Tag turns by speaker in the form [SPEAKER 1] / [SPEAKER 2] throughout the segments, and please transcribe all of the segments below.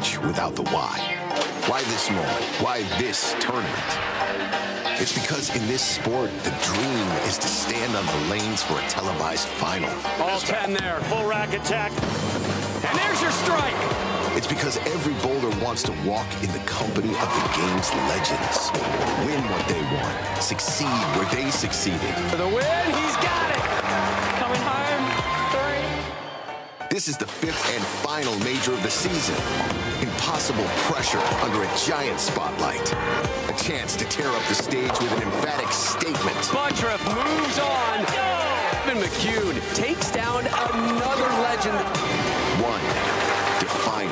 [SPEAKER 1] H without the Y. Why this moment? Why this tournament? It's because in this sport, the dream is to stand on the lanes for a televised final.
[SPEAKER 2] All 10 there. Full rack attack. And there's your strike.
[SPEAKER 1] It's because every bowler wants to walk in the company of the game's legends. Win what they want. Succeed where they succeeded.
[SPEAKER 2] For the win, he's got it.
[SPEAKER 1] This is the fifth and final major of the season. Impossible pressure under a giant spotlight. A chance to tear up the stage with an emphatic statement.
[SPEAKER 2] Butturff moves on. Kevin McCune takes down another legend.
[SPEAKER 1] One defining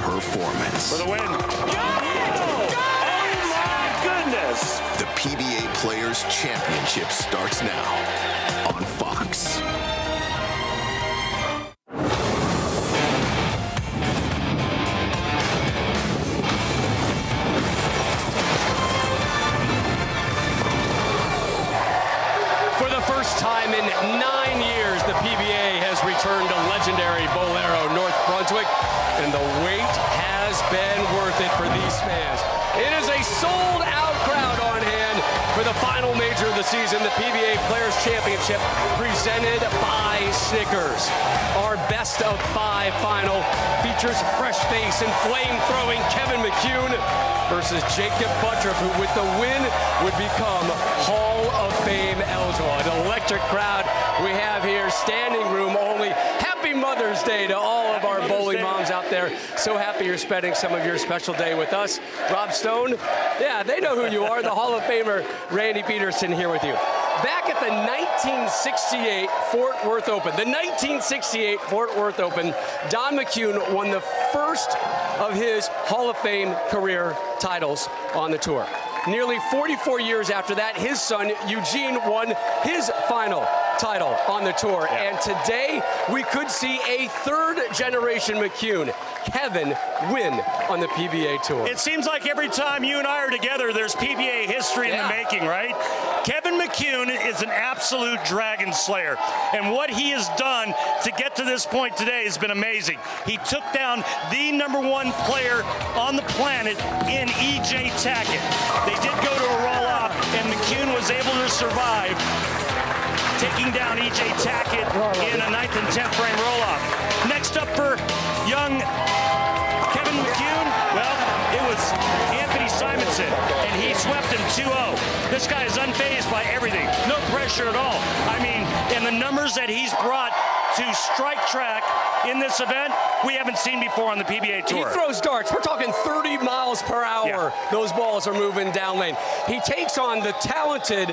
[SPEAKER 1] performance.
[SPEAKER 2] For the win. Oh, my goodness.
[SPEAKER 1] The PBA Players Championship starts now on
[SPEAKER 2] the season, the PBA Players Championship, presented by Snickers. Our best of five final features fresh face and flame-throwing Kevin McCune versus Jakob Butturff, who with the win would become Hall of Fame eligible. An electric crowd we have here, standing room only. Happy Mother's Day to all of our there. So happy you're spending some of your special day with us. Rob Stone, yeah, they know who you are. The Hall of Famer Randy Pedersen here with you. Back at the 1968 Fort Worth Open, the 1968 Fort Worth Open, Don McCune won the first of his Hall of Fame career titles on the tour. Nearly 44 years after that, his son Eugene won his final title on the tour. And today, we could see a third generation McCune, Kevin, win on the PBA Tour.
[SPEAKER 3] It seems like every time you and I are together, there's PBA history in the making, right? Kevin McCune is an absolute dragon slayer. And what he has done to get to this point today has been amazing. He took down the number one player on the planet in EJ Tackett. They did go to a roll off, and McCune was able to survive taking down EJ Tackett in a ninth and 10th frame roll off. Next up for young Kevin McCune, well, it was Anthony Simonsen, and he swept him 2-0. This guy is unfazed by everything. No pressure at all. I mean, and the numbers that he's brought to strike track in this event, we haven't seen before on the PBA Tour.
[SPEAKER 2] He throws darts. We're talking 30 miles per hour.
[SPEAKER 3] Yeah.
[SPEAKER 2] Those balls are moving down lane. He takes on the talented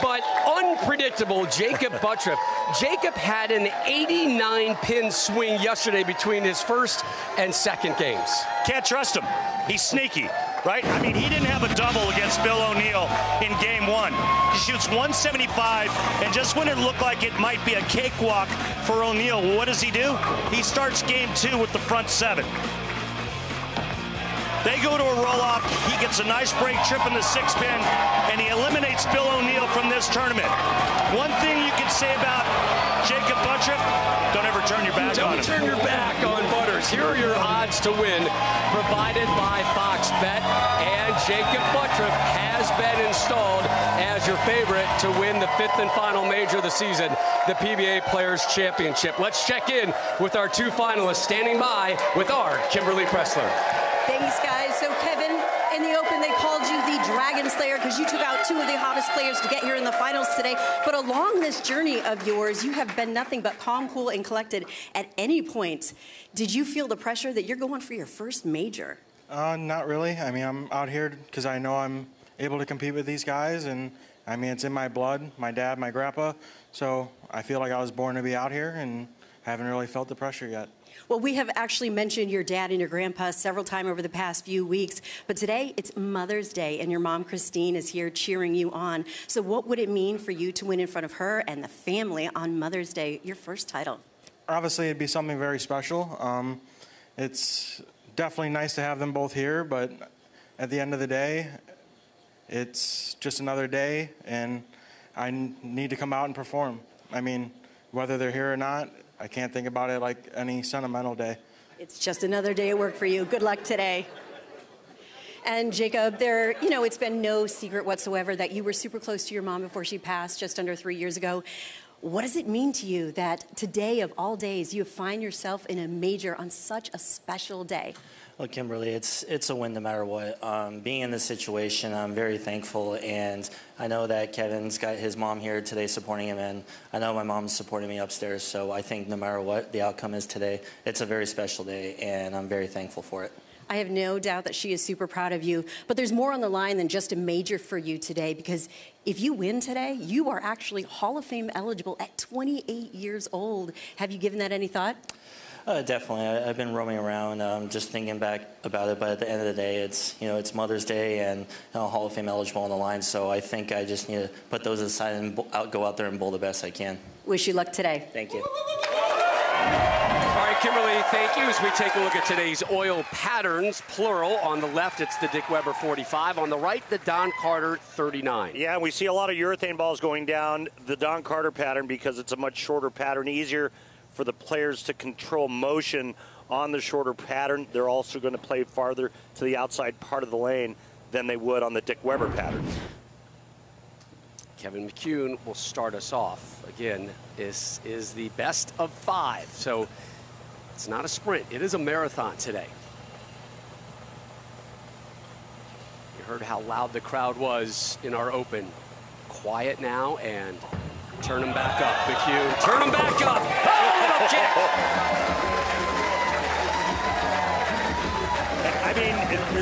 [SPEAKER 2] but unpredictable Jakob Butturff. Jakob had an 89 pin swing yesterday between his first and second games.
[SPEAKER 3] Can't trust him. He's sneaky, right? I mean, he didn't have a double against Bill O'Neill in game one. He shoots 175, and just when it looked like it might be a cakewalk for O'Neill, what does he do? He starts game two with the front seven. They go to a roll off. He gets a nice break trip in the six pin, and he eliminates Bill O'Neill from this tournament. One thing you can say about Jakob Butturff, don't ever turn your back on him.
[SPEAKER 2] Don't turn your back on Butters. Here are your odds to win, provided by Fox Bet. And Jakob Butturff has been installed as your favorite to win the fifth and final major of the season, the PBA Players Championship. Let's check in with our two finalists standing by with our Kimberly Pressler.
[SPEAKER 4] Thanks, guys. Dragon Slayer because you took out two of the hottest players to get here in the finals today. But along this journey of yours, you have been nothing but calm, cool, and collected at any point. Did you feel the pressure that you're going for your first major?
[SPEAKER 5] Uh, not really. I mean, I'm out here because I know I'm able to compete with these guys, and I mean, it's in my blood. My dad, my grandpa. So I feel like I was born to be out here, and haven't really felt the pressure yet.
[SPEAKER 4] Well, we have actually mentioned your dad and your grandpa several times over the past few weeks, but today it's Mother's Day, and your mom, Christine, is here cheering you on. So, what would it mean for you to win in front of her and the family on Mother's Day, your first title?
[SPEAKER 5] Obviously, it'd be something very special. Um, it's definitely nice to have them both here, but at the end of the day, it's just another day, and I need to come out and perform. I mean, whether they're here or not, I can't think about it like any sentimental day.
[SPEAKER 4] It's just another day at work for you. Good luck today. And Jakob, there, you know, it's been no secret whatsoever that you were super close to your mom before she passed just under three years ago. What does it mean to you that today, of all days, you find yourself in a major on such a special day?
[SPEAKER 6] Well, Kimberly, it's it's a win no matter what. Um, being in this situation, I'm very thankful, and I know that Kevin's got his mom here today supporting him, and I know my mom's supporting me upstairs. So I think no matter what the outcome is today, it's a very special day, and I'm very thankful for it.
[SPEAKER 4] I have no doubt that she is super proud of you. But there's more on the line than just a major for you today because if you win today, you are actually Hall of Fame eligible at 28 years old. Have you given that any thought?
[SPEAKER 6] Uh, definitely, I, have been roaming around, um, just thinking back about it. But at the end of the day, it's you know it's Mother's Day and you know, Hall of Fame eligible on the line. So I think I just need to put those aside and out, go out there and bowl the best I can.
[SPEAKER 4] Wish you luck today.
[SPEAKER 6] Thank you.
[SPEAKER 2] All right, Kimberly, thank you. As we take a look at today's oil patterns, plural. On the left, it's the Dick Weber 45. On the right, the Don Carter 39.
[SPEAKER 3] Yeah, we see a lot of urethane balls going down the Don Carter pattern because it's a much shorter pattern, easier for the players to control motion on the shorter pattern. They're also going to play farther to the outside part of the lane than they would on the Dick Weber pattern.
[SPEAKER 2] Kevin McCune will start us off. Again, this is the best of five. So it's not a sprint, it is a marathon today. You heard how loud the crowd was in our open. Quiet now and turn them back up, McCune. Turn them back up. Oh,
[SPEAKER 3] I mean,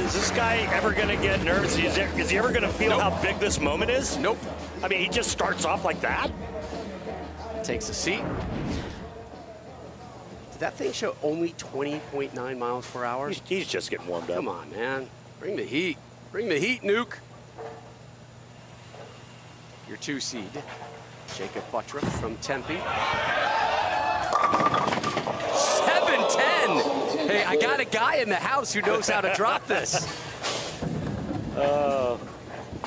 [SPEAKER 3] is this guy ever going to get nervous? Is, there, is he ever going to feel nope. how big this moment is?
[SPEAKER 2] Nope.
[SPEAKER 3] I mean, he just starts off like that?
[SPEAKER 2] Takes a seat. Did that thing show only 20.9 miles per hour?
[SPEAKER 3] He's, he's just getting warmed up.
[SPEAKER 2] Come on, man. Bring the heat. Bring the heat, Nuke. Your two seed, Jakob Butturff from Tempe. 7-10. Hey, I got a guy in the house who knows how to drop this.
[SPEAKER 3] Uh,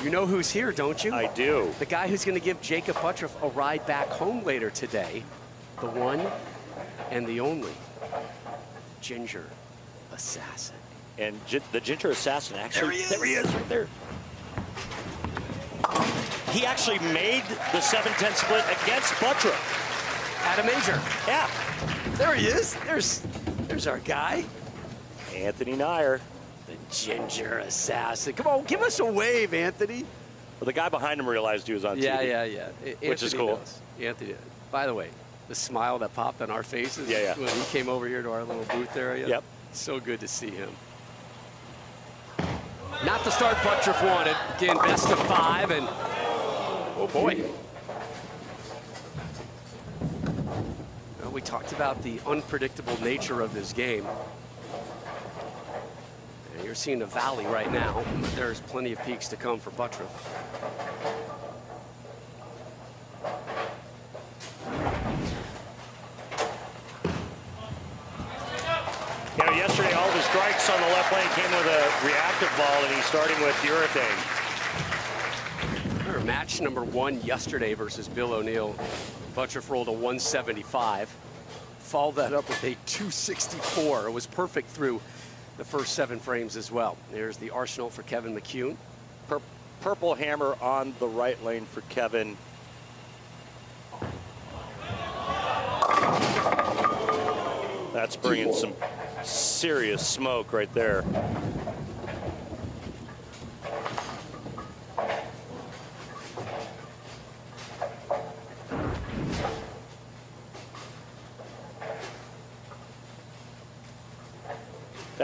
[SPEAKER 2] you know who's here, don't you?
[SPEAKER 3] I do.
[SPEAKER 2] The guy who's going to give Jakob Butturff a ride back home later today. The one and the only Ginger Assassin.
[SPEAKER 3] And the Ginger Assassin actually,
[SPEAKER 2] there he is, there he is right there.
[SPEAKER 3] He actually made the 7-10 split against Butturff.
[SPEAKER 2] At a major.
[SPEAKER 3] Yeah.
[SPEAKER 2] There he is. There's, there's our guy.
[SPEAKER 3] Anthony Neuer.
[SPEAKER 2] The Ginger Assassin. Come on, give us a wave, Anthony.
[SPEAKER 3] Well, the guy behind him realized he was on
[SPEAKER 2] yeah,
[SPEAKER 3] TV.
[SPEAKER 2] Yeah, yeah, yeah.
[SPEAKER 3] Which is cool.
[SPEAKER 2] Knows. Anthony. By the way, the smile that popped on our faces
[SPEAKER 3] yeah, yeah.
[SPEAKER 2] when he came over here to our little booth area.
[SPEAKER 3] Yep.
[SPEAKER 2] So good to see him. Not the start Butturff wanted. Again, best of five, and oh boy. Well, we talked about the unpredictable nature of this game. You're seeing a valley right now, but there's plenty of peaks to come for
[SPEAKER 3] know, yesterday all the strikes on the left lane came with a reactive ball, and he's starting with urethane.
[SPEAKER 2] Match number one yesterday versus Bill O'Neill. Butturff rolled a 175. Followed that up with a 264. It was perfect through the first seven frames as well. There's the arsenal for Kevin McCune.
[SPEAKER 3] Pur purple hammer on the right lane for Kevin. That's bringing some serious smoke right there.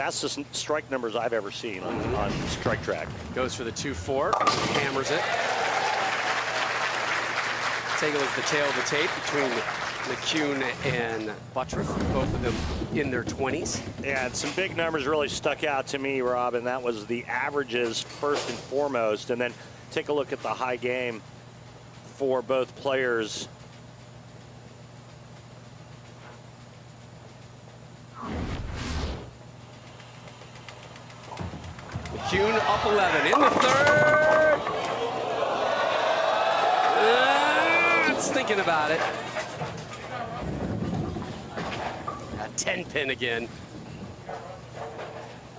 [SPEAKER 3] Fastest strike numbers I've ever seen on, on strike track.
[SPEAKER 2] Goes for the 2-4, hammers it. Take a look at the tail of the tape between McCune and Butturff, both of them in their 20s.
[SPEAKER 3] Yeah, and some big numbers really stuck out to me, Rob, and that was the averages first and foremost. And then take a look at the high game for both players.
[SPEAKER 2] McCune up 11 in the third. It's thinking about it. A 10 pin again.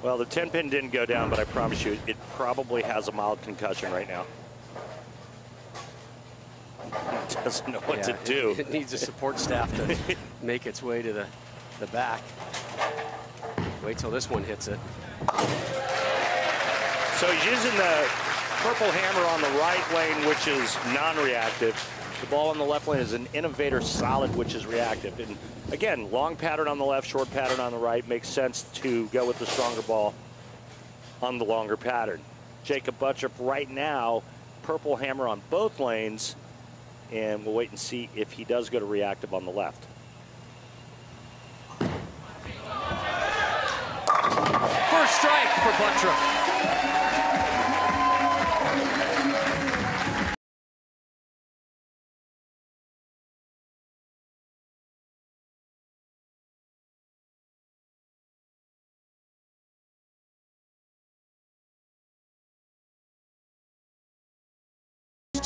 [SPEAKER 3] Well, the 10 pin didn't go down, but I promise you, it probably has a mild concussion right now. It doesn't know what
[SPEAKER 2] Yeah,
[SPEAKER 3] to do.
[SPEAKER 2] It, it needs a support staff to make its way to the, the back. Wait till this one hits it.
[SPEAKER 3] So he's using the purple hammer on the right lane, which is non-reactive. The ball on the left lane is an innovator solid, which is reactive. And again, long pattern on the left, short pattern on the right. Makes sense to go with the stronger ball on the longer pattern. Jakob Butturff right now, purple hammer on both lanes. And we'll wait and see if he does go to reactive on the left.
[SPEAKER 2] First strike for Butturff.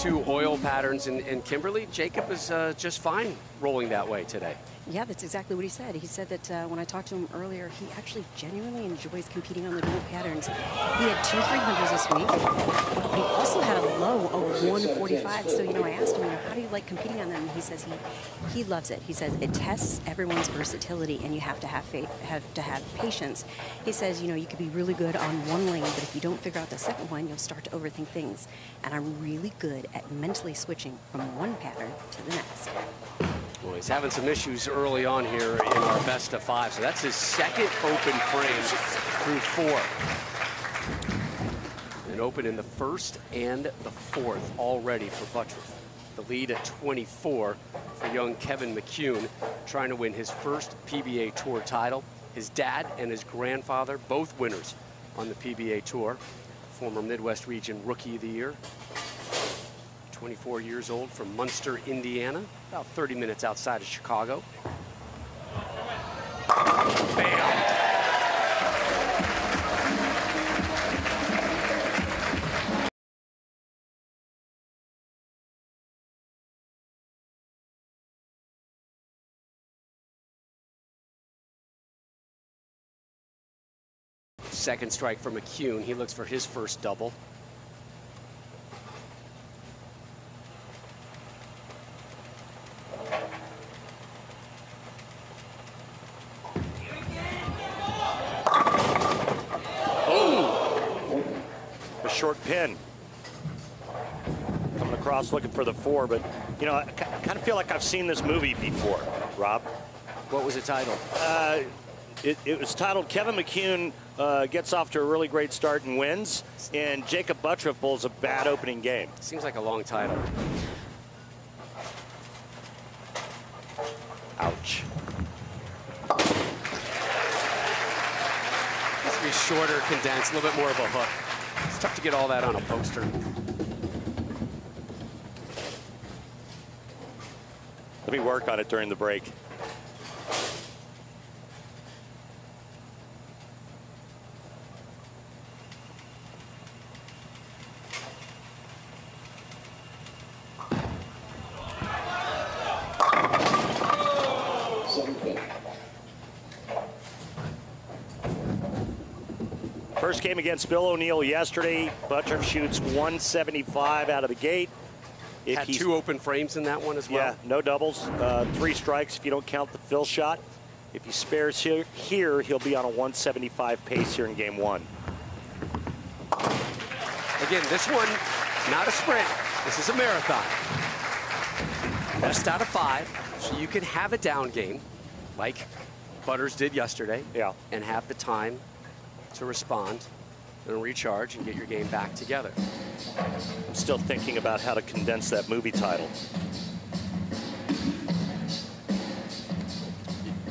[SPEAKER 2] Two oil patterns in, in Kimberly. Jakob is uh, just fine rolling that way today.
[SPEAKER 4] Yeah, that's exactly what he said. He said that uh, when I talked to him earlier, he actually genuinely enjoys competing on the dual patterns. He had two 300s this week. He also had a low of 145. So, you know, I asked him, you know, how do you like competing on them? And he says he he loves it. He says it tests everyone's versatility, and you have to have faith, have to have patience. He says, you know, you could be really good on one lane, but if you don't figure out the second one, you'll start to overthink things. And I'm really good at mentally switching from one pattern to the next.
[SPEAKER 2] Well, he's having some issues early on here in our best of five. So that's his second open frame through four. An open in the first and the fourth already for Butturff. The lead at 24 for young Kevin McCune, trying to win his first PBA Tour title. His dad and his grandfather, both winners on the PBA Tour. Former Midwest Region Rookie of the Year, 24 years old from Munster, Indiana, about 30 minutes outside of Chicago. Bam! Second strike for McCune. He looks for his first double.
[SPEAKER 3] A short pin. Coming across looking for the four, but, you know, I kind of feel like I've seen this movie before, Rob.
[SPEAKER 2] What was the title?
[SPEAKER 3] Uh, it, it was titled Kevin McCune uh, gets off to a really great start and wins, and Jakob Butturff bowls a bad opening game.
[SPEAKER 2] Seems like a long title.
[SPEAKER 3] Ouch.
[SPEAKER 2] Needs to be shorter, condensed, a little bit more of a hook. It's tough to get all that on a poster.
[SPEAKER 3] Let me work on it during the break. First game against Bill O'Neill yesterday. Butturff shoots 175 out of the gate. If
[SPEAKER 2] Had two open frames in that one as well.
[SPEAKER 3] Yeah, no doubles. Uh, three strikes if you don't count the fill shot. If he spares here, here, he'll be on a 175 pace here in game one.
[SPEAKER 2] Again, this one, not a sprint. This is a marathon. Best out of five, so you can have a down game, like Butters did yesterday,
[SPEAKER 3] Yeah.
[SPEAKER 2] and have the time to respond and recharge and get your game back together.
[SPEAKER 3] I'm still thinking about how to condense that movie title.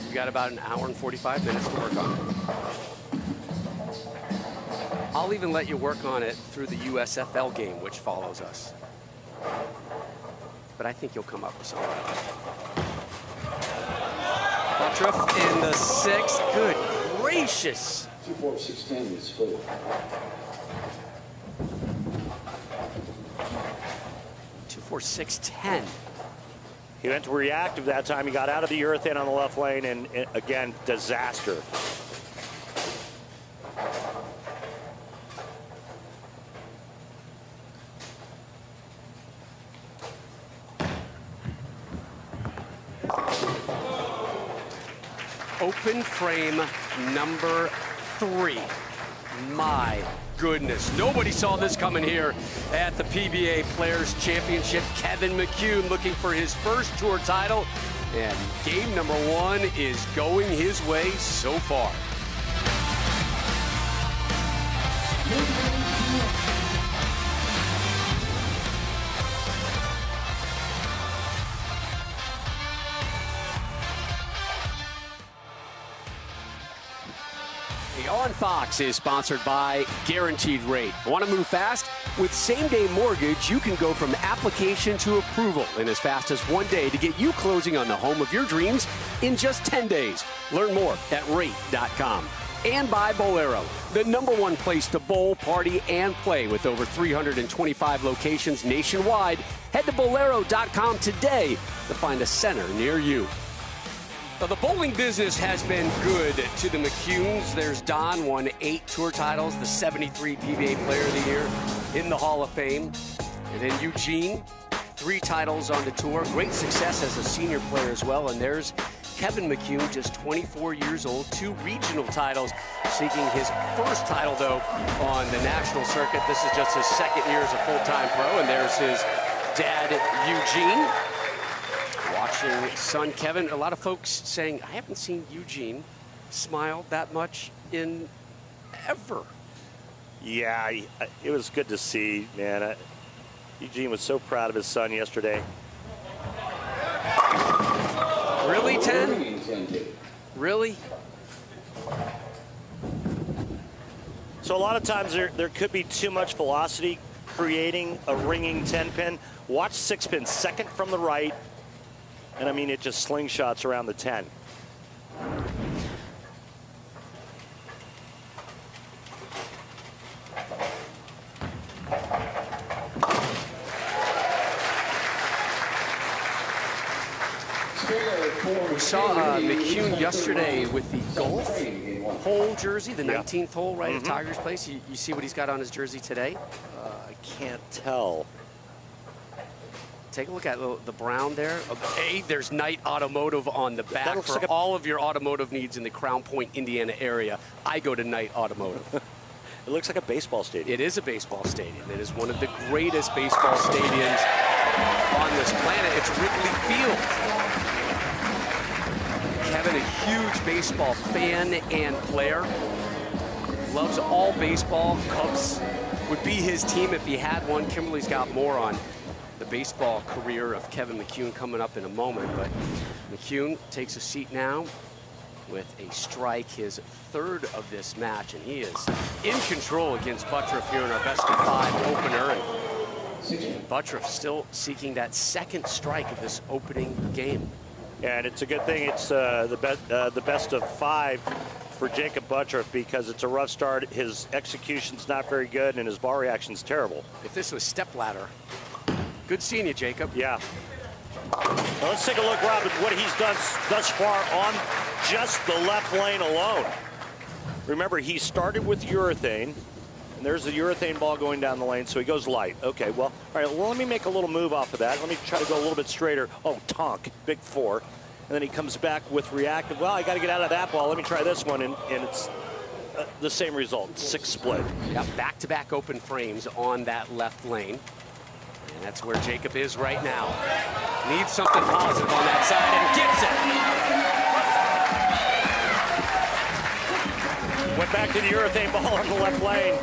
[SPEAKER 2] You got about an hour and 45 minutes to work on it. I'll even let you work on it through the USFL game, which follows us. But I think you'll come up with something. Butturff in the sixth. Good gracious.
[SPEAKER 7] Two, four, six, ten is full.
[SPEAKER 2] Two, four, six, ten.
[SPEAKER 3] He went reactive that time. He got out of the urethane on the left lane, and, and again, disaster.
[SPEAKER 2] Open frame number three. My goodness. Nobody saw this coming here at the PBA Players Championship. Kevin McCune looking for his first tour title. And game number one is going his way so far. On is sponsored by Guaranteed Rate. Want to move fast? With same day mortgage, you can go from application to approval in as fast as one day to get you closing on the home of your dreams in just 10 days. Learn more at rate.com. And by Bowlero, the number one place to bowl, party, and play with over 325 locations nationwide. Head to bowlero.com today to find a center near you. Well, the bowling business has been good to the McCunes. There's Don, won eight tour titles, the 73 PBA Player of the Year in the Hall of Fame. And then Eugene, three titles on the tour. Great success as a senior player as well. And there's Kevin McCune, just 24 years old, two regional titles, seeking his first title, though, on the national circuit. This is just his second year as a full-time pro. And there's his dad, Eugene watching son Kevin. A lot of folks saying, I haven't seen Eugene smile that much in ever.
[SPEAKER 3] Yeah, uh, it was good to see, man. Uh, Eugene was so proud of his son yesterday.
[SPEAKER 2] Really, 10? Really?
[SPEAKER 3] So a lot of times there, there could be too much velocity creating a ringing 10 pin. Watch six pin second from the right, and I mean, it just slingshots around the 10.
[SPEAKER 2] We saw uh, McCune yesterday with the golf hole jersey, the 19th hole right mm -hmm. at mm-hmm. Tiger's Place. You, you, see what he's got on his jersey today?
[SPEAKER 3] Uh, I can't tell.
[SPEAKER 2] Take a look at the, the brown there. A, there's Knight Automotive on the back for like all of your automotive needs in the Crown Point, Indiana area. I go to Knight Automotive.
[SPEAKER 3] it looks like a baseball stadium.
[SPEAKER 2] It is a baseball stadium. It is one of the greatest baseball stadiums on this planet. It's Wrigley Field. Kevin, a huge baseball fan and player. Loves all baseball. Cubs would be his team if he had one. Kimberly's got more on the baseball career of Kevin McCune coming up in a moment. But McCune takes a seat now with a strike, his third of this match, and he is in control against Butturff here in our best of five opener. And Buttriff still seeking that second strike of this opening game.
[SPEAKER 3] And it's a good thing it's uh, the, be uh, the best of five for Jakob Butturff because it's a rough start. His execution's not very good, and his ball reaction's terrible.
[SPEAKER 2] If this was step ladder, Good seeing you, Jakob.
[SPEAKER 3] Yeah. Now let's take a look, Rob, at what he's done thus far on just the left lane alone. Remember, he started with urethane, and there's the urethane ball going down the lane, so he goes light. Okay, well, all right, well, let me make a little move off of that. Let me try to go a little bit straighter. Oh, tonk, big four. And then he comes back with reactive. Well, I got to get out of that ball. Let me try this one, and, and it's uh, the same result, six split.
[SPEAKER 2] Yeah, back-to-back -back open frames on that left lane. And that's where Jakob is right now. Needs something positive on that side
[SPEAKER 3] and gets it. Went back to the urethane ball on the left lane.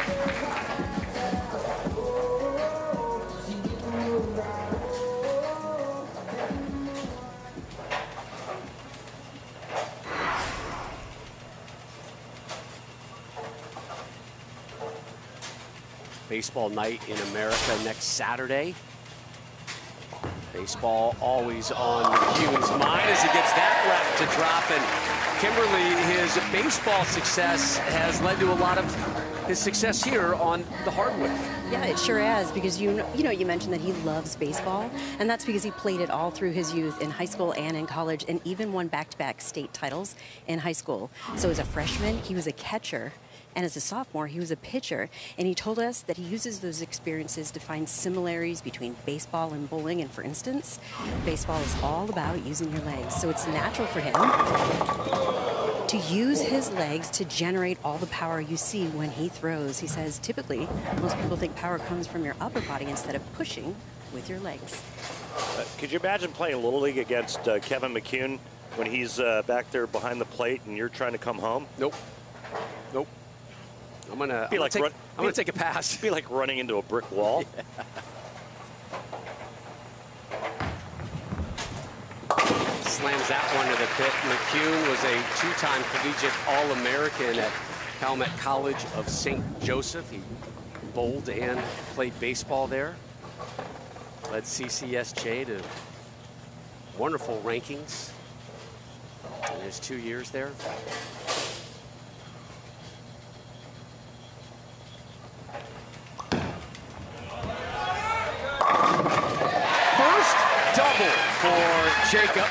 [SPEAKER 2] Baseball night in America next Saturday. Baseball always on McCune's mind as he gets that rep to drop. And Kimberly, his baseball success has led to a lot of his success here on the hardwood.
[SPEAKER 4] Yeah, it sure has because you you know you mentioned that he loves baseball, and that's because he played it all through his youth in high school and in college, and even won back-to-back -back state titles in high school. So as a freshman, he was a catcher and as a sophomore, he was a pitcher. And he told us that he uses those experiences to find similarities between baseball and bowling. And for instance, baseball is all about using your legs. So it's natural for him to use his legs to generate all the power you see when he throws. He says typically most people think power comes from your upper body instead of pushing with your legs.
[SPEAKER 3] Uh, could you imagine playing Little League against uh, Kevin McCune when he's uh, back there behind the plate and you're trying to come home?
[SPEAKER 2] Nope. Nope. I'm gonna,
[SPEAKER 3] Be
[SPEAKER 2] I'm
[SPEAKER 3] like
[SPEAKER 2] gonna,
[SPEAKER 3] run-
[SPEAKER 2] take, I'm gonna take a pass.
[SPEAKER 3] Be like running into a brick wall.
[SPEAKER 2] Slams that one to the pit. McCune was a two-time collegiate All-American at Calumet College of St. Joseph. He bowled and played baseball there. Led CCSJ to wonderful rankings in his two years there. First double Jakob.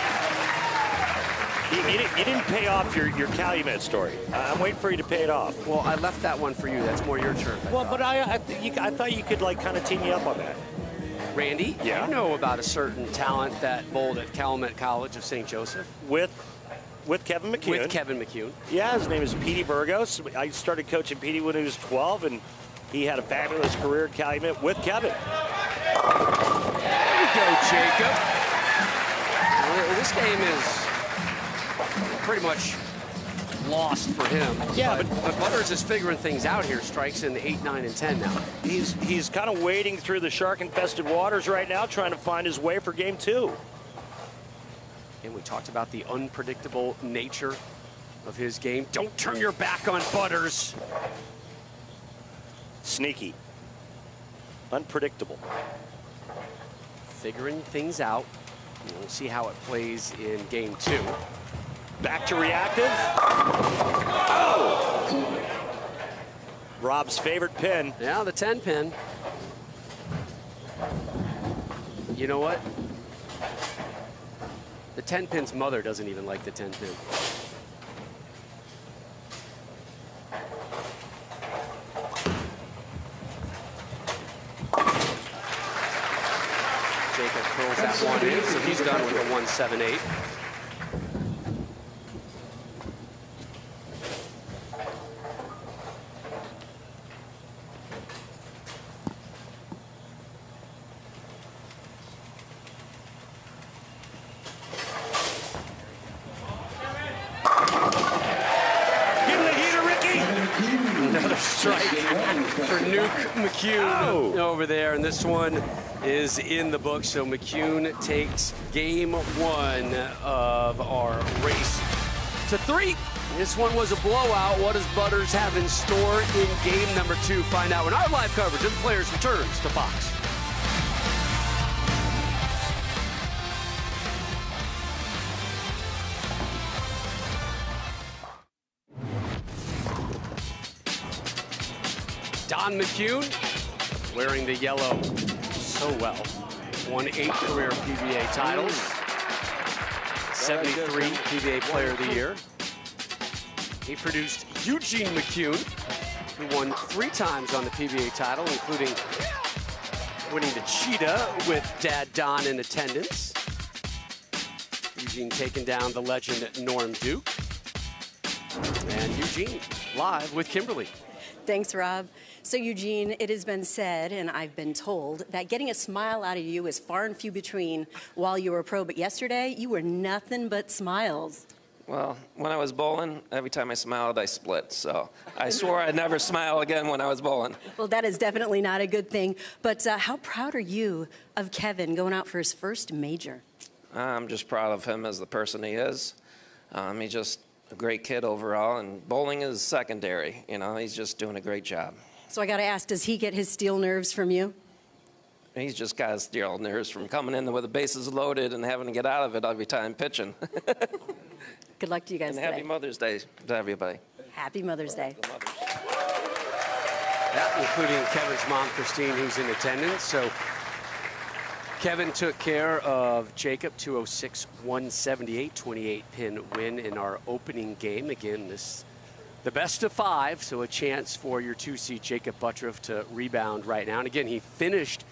[SPEAKER 3] You, you didn't, you didn't pay off your, your Calumet story. I'm waiting for you to pay it off.
[SPEAKER 2] Well, I left that one for you. That's more your turn. I
[SPEAKER 3] Well,
[SPEAKER 2] thought.
[SPEAKER 3] but I, I, you, I thought you could like kind of team me up on that.
[SPEAKER 2] Randy,
[SPEAKER 3] Yeah?
[SPEAKER 2] you know about a certain talent that bowled at Calumet College of St. Joseph
[SPEAKER 3] With with Kevin McCune.
[SPEAKER 2] with Kevin McCune.
[SPEAKER 3] Yeah, his name is Petey Burgos. I started coaching Petey when he was 12, and he had a fabulous career at Calumet with Kevin.
[SPEAKER 2] There you go, Jakob. Well, This game is pretty much lost for him.
[SPEAKER 3] Yeah,
[SPEAKER 2] but, but Butters is figuring things out here. Strikes in the 8, 9, and 10 now.
[SPEAKER 3] He's he's kind of wading through the shark-infested waters right now, trying to find his way for game two.
[SPEAKER 2] And we talked about the unpredictable nature of his game. Don't turn your back on Butters.
[SPEAKER 3] Sneaky, unpredictable.
[SPEAKER 2] Figuring things out. We'll see how it plays in game two.
[SPEAKER 3] Back to reactive. Oh! Rob's favorite pin.
[SPEAKER 2] Yeah, the 10 pin. You know what? The 10 pin's mother doesn't even like the 10 pin. Jakob curls that one in, so he's done with a 178.
[SPEAKER 3] Give him the heater, Ricky.
[SPEAKER 2] Another strike for Nuke McCune oh. over there, and this one is in the book. So McCune takes game one of our race to three. This one was a blowout. What does Butters have in store in game number two? Find out when our live coverage of the players returns to Fox. Don McCune wearing the yellow so well. Won eight career PBA titles. 73 PBA Player of the Year. He produced Eugene McCune, who won three times on the PBA title, including winning the Cheetah with Dad Don in attendance. Eugene taking down the legend Norm Duke. And Eugene live with Kimberly.
[SPEAKER 4] Thanks, Rob. So, Eugene, it has been said, and I've been told, that getting a smile out of you is far and few between while you were a pro. But yesterday, you were nothing but smiles.
[SPEAKER 8] Well, when I was bowling, every time I smiled, I split. So I swore I'd never smile again when I was bowling.
[SPEAKER 4] Well, that is definitely not a good thing. But uh, how proud are you of Kevin going out for his first major?
[SPEAKER 8] I'm just proud of him as the person he is. Um, he's just a great kid overall, and bowling is secondary. You know, he's just doing a great job.
[SPEAKER 4] So, I got to ask, does he get his steel nerves from you?
[SPEAKER 8] He's just got his steel nerves from coming in with the bases loaded and having to get out of it every time pitching.
[SPEAKER 4] Good luck to you guys
[SPEAKER 8] and happy. Mother's Day to everybody.
[SPEAKER 4] Happy Mother's Day.
[SPEAKER 8] The.
[SPEAKER 2] Yeah, including Kevin's mom, Christine, who's in attendance. So Kevin took care of Jakob 206 178, 28 pin win in our opening game. Again, this the best of five, so a chance for your two seed Jakob Butturff to rebound right now. And again, he finished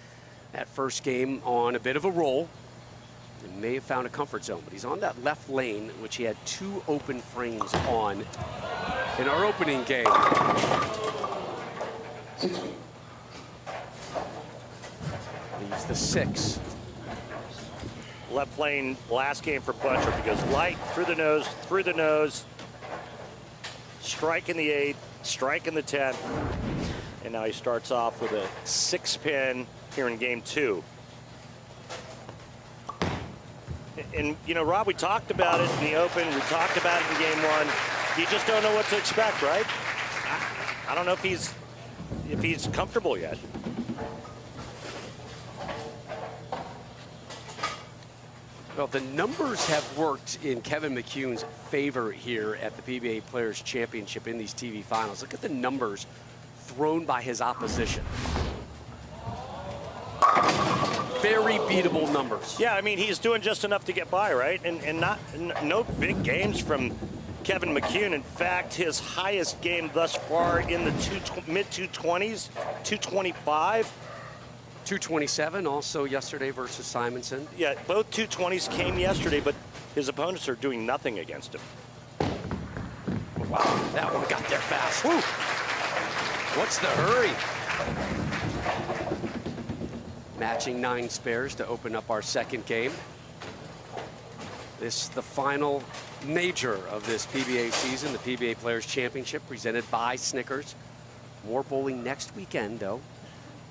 [SPEAKER 2] that first game on a bit of a roll. and may have found a comfort zone, but he's on that left lane, which he had two open frames on in our opening game. Leaves the six.
[SPEAKER 3] Left lane, last game for Butcher. He goes light, through the nose, through the nose. Strike in the eight, strike in the 10. And now he starts off with a six pin here in game two. And, you know, Rob, we talked about it in the open. We talked about it in game one. You just don't know what to expect, right? I, I don't know if he's if he's comfortable yet.
[SPEAKER 2] Well, the numbers have worked in Kevin McCune's favor here at the PBA Players Championship in these TV finals. Look at the numbers thrown by his opposition. Very beatable numbers.
[SPEAKER 3] Yeah, I mean, he's doing just enough to get by, right? And, and not no big games from Kevin McCune. In fact, his highest game thus far in the two, mid 220s, 225.
[SPEAKER 2] 227 also yesterday versus Simonsen.
[SPEAKER 3] Yeah, both 220s came yesterday, but his opponents are doing nothing against him.
[SPEAKER 2] Wow, that one got there fast. Woo. What's the hurry? Matching nine spares to open up our second game. This the final major of this PBA season, the PBA Players Championship presented by Snickers. More bowling next weekend, though.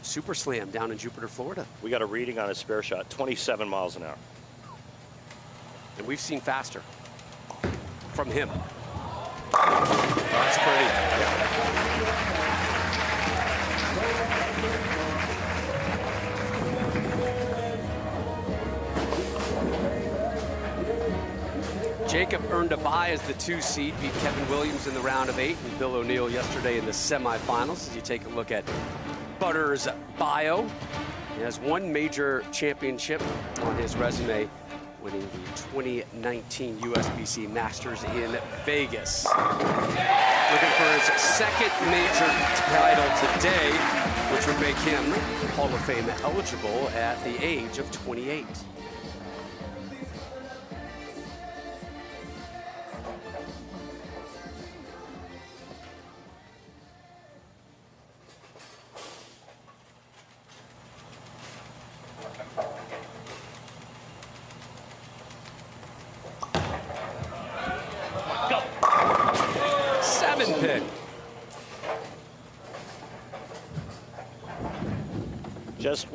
[SPEAKER 2] Super Slam down in Jupiter, Florida.
[SPEAKER 3] We got a reading on a spare shot, 27 miles an hour.
[SPEAKER 2] And we've seen faster from him. That's pretty. Jakob earned a bye as the two seed, beat Kevin Williams in the round of eight and Bill O'Neill yesterday in the semifinals. As you take a look at Butter's bio, he has one major championship on his resume, winning the 2019 USBC Masters in Vegas. Looking for his second major title today, which would make him Hall of Fame eligible at the age of 28.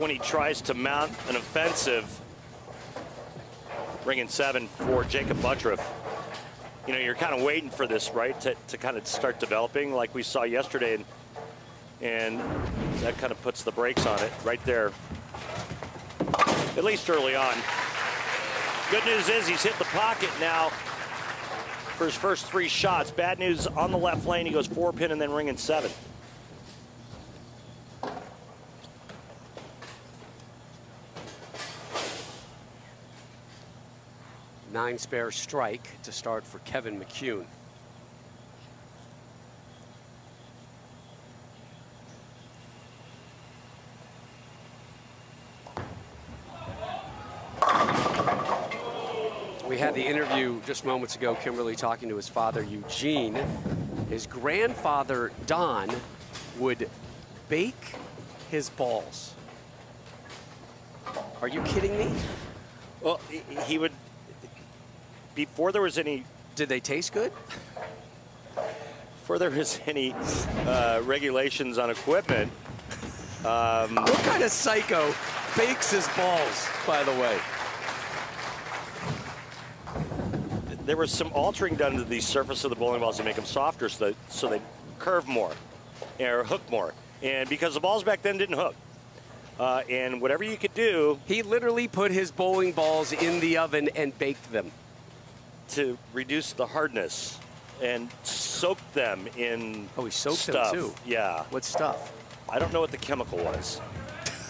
[SPEAKER 3] When he tries to mount an offensive, ringing seven for Jakob Butturff. You know, you're kind of waiting for this, right, to, to kind of start developing like we saw yesterday. And, and that kind of puts the brakes on it right there, at least early on. Good news is he's hit the pocket now for his first three shots. Bad news on the left lane, he goes four pin and then ringing seven.
[SPEAKER 2] Nine spare strike to start for Kevin McCune. We had the interview just moments ago, Kimberly talking to his father, Eugene. His grandfather, Don, would bake his balls. Are you kidding me?
[SPEAKER 3] Well, he would, before there was any.
[SPEAKER 2] Did they taste good?
[SPEAKER 3] Before there was any uh, regulations on equipment. Um,
[SPEAKER 2] what kind of psycho bakes his balls, by the way?
[SPEAKER 3] There was some altering done to the surface of the bowling balls to make them softer so, that, so they curve more or hook more. And because the balls back then didn't hook. Uh, and whatever you could do.
[SPEAKER 2] He literally put his bowling balls in the oven and baked them.
[SPEAKER 3] To reduce the hardness and soak them in
[SPEAKER 2] Oh, he soaked
[SPEAKER 3] stuff.
[SPEAKER 2] them too?
[SPEAKER 3] Yeah.
[SPEAKER 2] What stuff?
[SPEAKER 3] I don't know what the chemical was.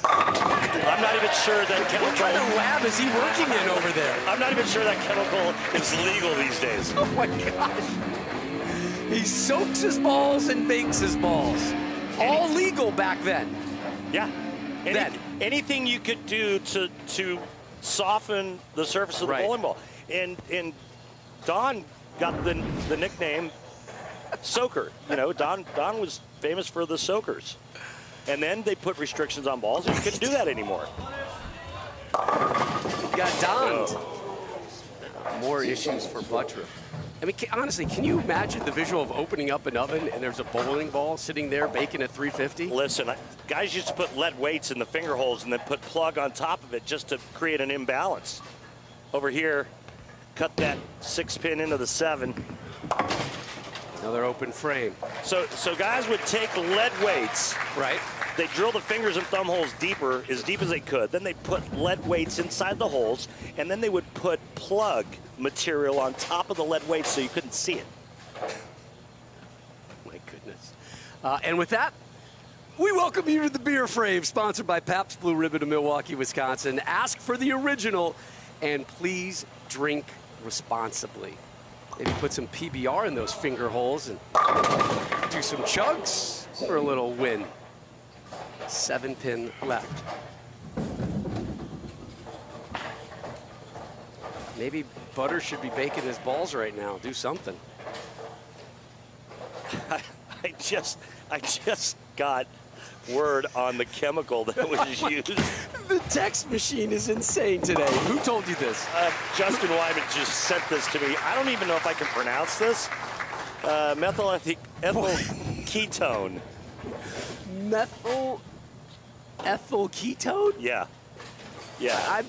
[SPEAKER 3] I'm not even sure that chemical.
[SPEAKER 2] What kind of lab is he working in over there?
[SPEAKER 3] I'm not even sure that chemical is legal these days.
[SPEAKER 2] Oh my gosh. He soaks his balls and bakes his balls. All legal back then.
[SPEAKER 3] Yeah. Any,
[SPEAKER 2] Then.
[SPEAKER 3] anything you could do to to soften the surface of the
[SPEAKER 2] Right.
[SPEAKER 3] bowling ball. And and Don got the the nickname Soaker. You know, Don Don was famous for the soakers. And then they put restrictions on balls, and you couldn't do that anymore.
[SPEAKER 2] Got donned. More issues for Butturff. I mean, ca- honestly, can you imagine the visual of opening up an oven and there's a bowling ball sitting there baking at 350?
[SPEAKER 3] Listen, I, guys used to put lead weights in the finger holes and then put plug on top of it just to create an imbalance. Over here, cut that six pin into the seven.
[SPEAKER 2] Another open frame.
[SPEAKER 3] So, so guys would take lead weights.
[SPEAKER 2] Right.
[SPEAKER 3] They drill the fingers and thumb holes deeper, as deep as they could. Then they put lead weights inside the holes, and then they would put plug material on top of the lead weights so you couldn't see it.
[SPEAKER 2] My goodness. Uh, and with that, we welcome you to the Beer Frame, sponsored by Pabst Blue Ribbon of Milwaukee, Wisconsin. Ask for the original, and please drink responsibly. Maybe put some PBR in those finger holes and do some chugs for a little win. Seven pin left. Maybe Butter should be baking his balls right now. Do something.
[SPEAKER 3] I just, I just got word on the chemical that was used.
[SPEAKER 2] The text machine is insane today. Who told you this?
[SPEAKER 3] Uh, Justin Wyman just sent this to me. I don't even know if I can pronounce this. Uh, methyl ethyl ketone.
[SPEAKER 2] Methyl ethyl ketone?
[SPEAKER 3] Yeah. Yeah.
[SPEAKER 2] I'm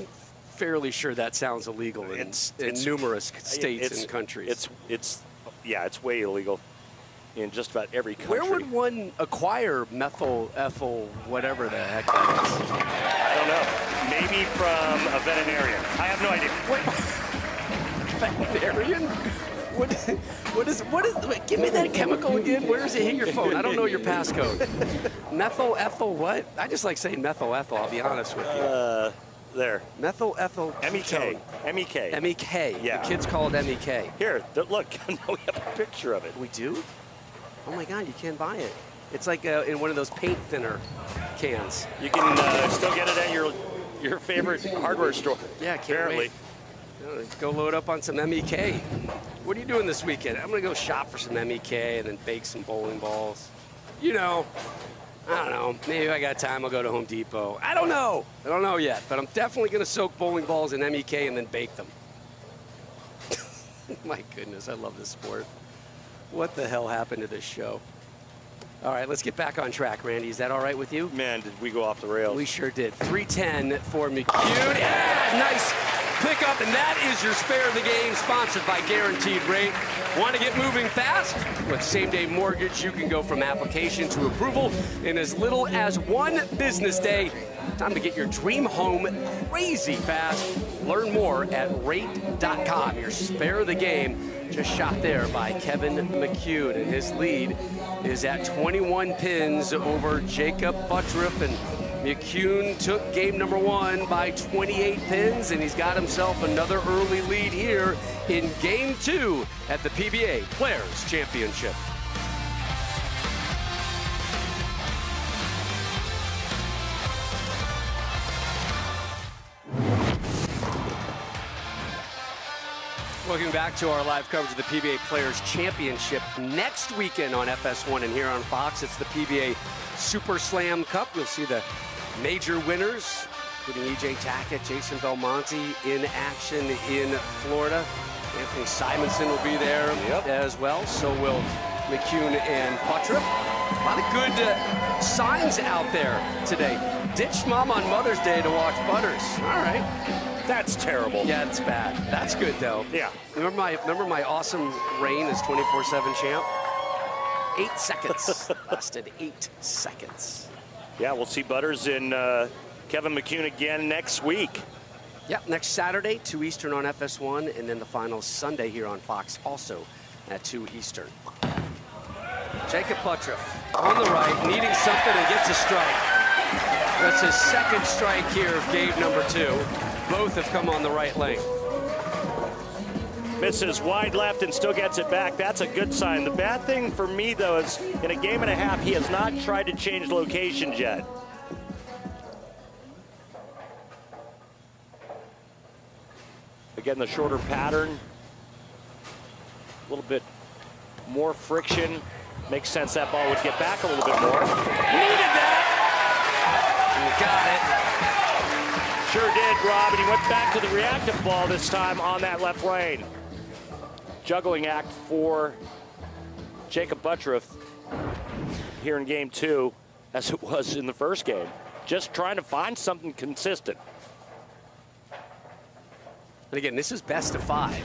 [SPEAKER 2] fairly sure that sounds illegal in, in numerous states
[SPEAKER 3] it's,
[SPEAKER 2] and countries.
[SPEAKER 3] It's, it's, yeah, it's way illegal in just about every country.
[SPEAKER 2] Where would one acquire methyl ethyl whatever the heck that is?
[SPEAKER 3] I don't know. Maybe from a veterinarian. I have no idea.
[SPEAKER 2] Veterinarian? What, what is what is? Wait, give me that chemical again. Where is it hit your phone? I don't know your passcode. methyl ethyl what? I just like saying methyl ethyl. I'll be honest with you.
[SPEAKER 3] Uh, there.
[SPEAKER 2] Methyl ethyl
[SPEAKER 3] MEK. MEK.
[SPEAKER 2] MEK.
[SPEAKER 3] Yeah.
[SPEAKER 2] The kids call it MEK.
[SPEAKER 3] Here, look. now we have a picture of it.
[SPEAKER 2] We do? Oh my God, you can buy it. It's like uh, in one of those paint thinner cans.
[SPEAKER 3] You can uh, still get it at your your favorite hardware store.
[SPEAKER 2] Yeah, can't
[SPEAKER 3] apparently.
[SPEAKER 2] Uh, go load up on some MEK. What are you doing this weekend? I'm gonna go shop for some MEK and then bake some bowling balls. You know, I don't know. Maybe if I got time, I'll go to Home Depot. I don't know. I don't know yet, but I'm definitely gonna soak bowling balls in MEK and then bake them. My goodness, I love this sport. What the hell happened to this show? All right, let's get back on track, Randy. Is that all right with you?
[SPEAKER 3] Man, did we go off the rails?
[SPEAKER 2] We sure did. 310 for McCune. Yeah, nice pickup, and that is your spare of the game, sponsored by Guaranteed Rate. Want to get moving fast? With same day mortgage, you can go from application to approval in as little as one business day. Time to get your dream home crazy fast. Learn more at rate.com. Your spare of the game, just shot there by Kevin McCune, and his lead is at 21 pins over Jakob Butturff. And McCune took game number one by 28 pins, and he's got himself another early lead here in game two at the PBA Players Championship. Welcome back to our live coverage of the PBA Players Championship next weekend on FS1 and here on Fox. It's the PBA Super Slam Cup. You'll see the major winners, including EJ Tackett, Jason Belmonte in action in Florida. Anthony Simonsen will be there as well. So will McCune and Butturff. A lot of good uh, signs out there today. Ditch mom on Mother's Day to watch Butters. All right.
[SPEAKER 3] That's terrible.
[SPEAKER 2] Yeah, it's bad. That's good though.
[SPEAKER 3] Yeah.
[SPEAKER 2] Remember my remember my awesome reign as 24/7 champ? Eight seconds lasted. Eight seconds.
[SPEAKER 3] Yeah, we'll see Butters and uh, Kevin McCune again next week.
[SPEAKER 2] Yep. Next Saturday, two Eastern on FS1, and then the final Sunday here on Fox, also at two Eastern. Jakob Butturff on the right, needing something and gets a strike. That's his second strike here of game number two. Both have come on the right lane.
[SPEAKER 3] Misses wide left and still gets it back. That's a good sign. The bad thing for me, though, is in a game and a half, he has not tried to change locations yet. Again, the shorter pattern, a little bit more friction. Makes sense that ball would get back a little bit more. Needed that.
[SPEAKER 2] got
[SPEAKER 3] it. Sure did, Rob. And he went back to the reactive ball this time on that left lane. Juggling act for Jakob Butturff here in game two, as it was in the first game. Just trying to find something consistent.
[SPEAKER 2] And again, this is best of five.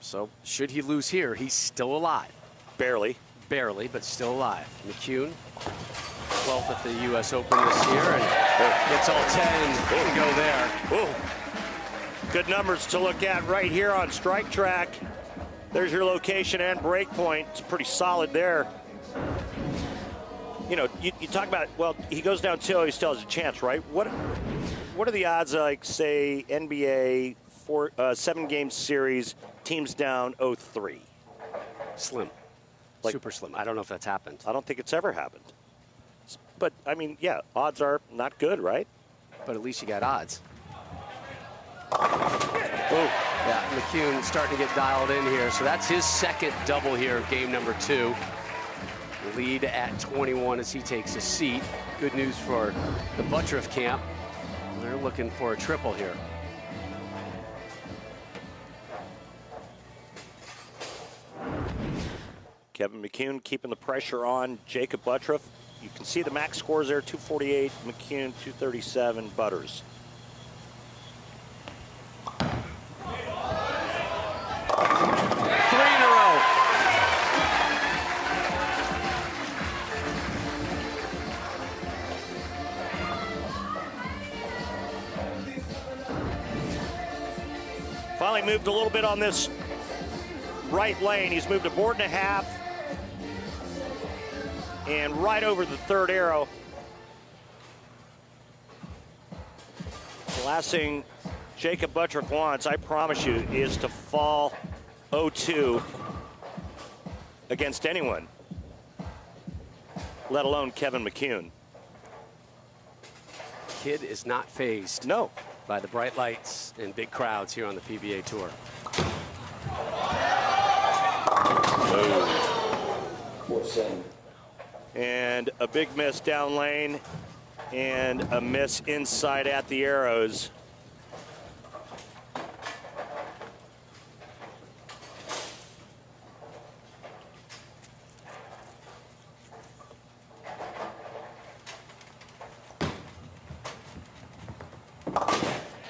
[SPEAKER 2] So should he lose here, he's still alive.
[SPEAKER 3] Barely
[SPEAKER 2] barely, but still alive. McCune, 12th at the U.S. Open this year, and gets all 10 to go there.
[SPEAKER 3] Ooh. Good numbers to look at right here on Strike Track. There's your location and break point. It's pretty solid there. You know, you, you talk about, well, he goes down 2 he still has a chance, right? What what are the odds, like, say, NBA four, uh, seven game series, teams down 0-3?
[SPEAKER 2] Slim. Like, Super slim. I don't know if that's happened.
[SPEAKER 3] I don't think it's ever happened. But, I mean, yeah, odds are not good, right?
[SPEAKER 2] But at least you got odds. Oh, yeah, McCune starting to get dialed in here. So that's his second double here of game number two. Lead at 21 as he takes a seat. Good news for the Butturff camp. They're looking for a triple here.
[SPEAKER 3] Kevin McCune keeping the pressure on Jakob Butturff. You can see the max scores there, 248, McCune 237, Butters.
[SPEAKER 2] Three in a row.
[SPEAKER 3] Finally moved a little bit on this right lane. He's moved a board and a half and right over the third arrow. The last thing Jakob Butturff wants, I promise you, is to fall 0-2 against anyone, let alone Kevin McCune.
[SPEAKER 2] Kid is not phased.
[SPEAKER 3] No.
[SPEAKER 2] By the bright lights and big crowds here on the PBA Tour.
[SPEAKER 9] Four seven
[SPEAKER 3] and a big miss down lane and a miss inside at the arrows.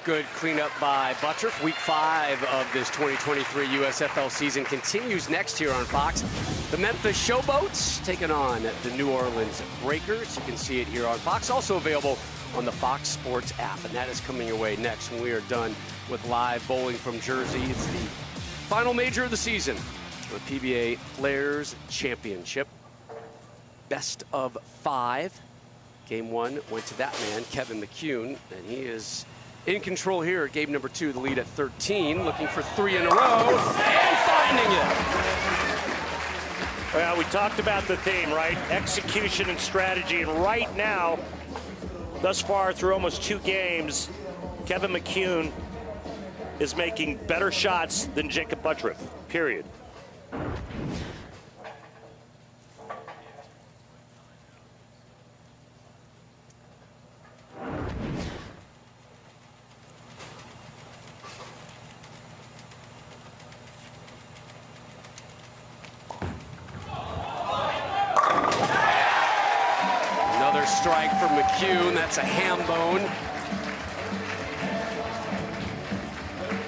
[SPEAKER 2] Good cleanup by Butturff. Week five of this 2023 USFL season continues next year on Fox. The Memphis Showboats taking on the New Orleans Breakers. You can see it here on Fox. Also available on the Fox Sports app. And that is coming your way next when we are done with live bowling from Jersey. It's the final major of the season, the PBA Players Championship. Best of five. Game one went to that man, Kevin McCune, and he is in control here at game number two, the lead at 13, looking for three in a row, and finding it.
[SPEAKER 3] Well, we talked about the theme, right? Execution and strategy. And right now, thus far through almost two games, Kevin McCune is making better shots than Jakob Butturff, period.
[SPEAKER 2] That's a ham bone.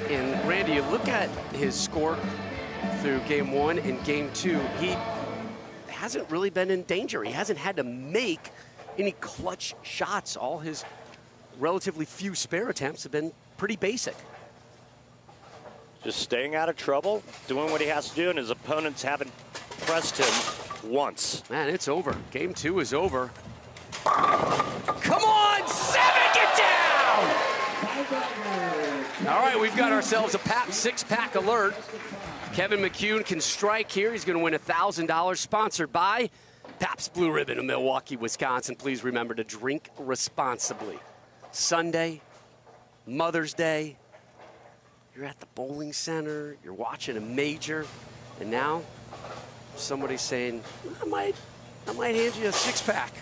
[SPEAKER 2] And Randy, you look at his score through game one and game two, he hasn't really been in danger. He hasn't had to make any clutch shots. All his relatively few spare attempts have been pretty basic.
[SPEAKER 3] Just staying out of trouble, doing what he has to do, and his opponents haven't pressed him once.
[SPEAKER 2] Man, it's over. Game two is over. All right, we've got ourselves a PAP six-pack alert. Kevin McCune can strike here. He's going to win $1,000, sponsored by Pabst Blue Ribbon of Milwaukee, Wisconsin. Please remember to drink responsibly. Sunday, Mother's Day, you're at the bowling center, you're watching a major, and now somebody's saying, I might, I might hand you a six pack.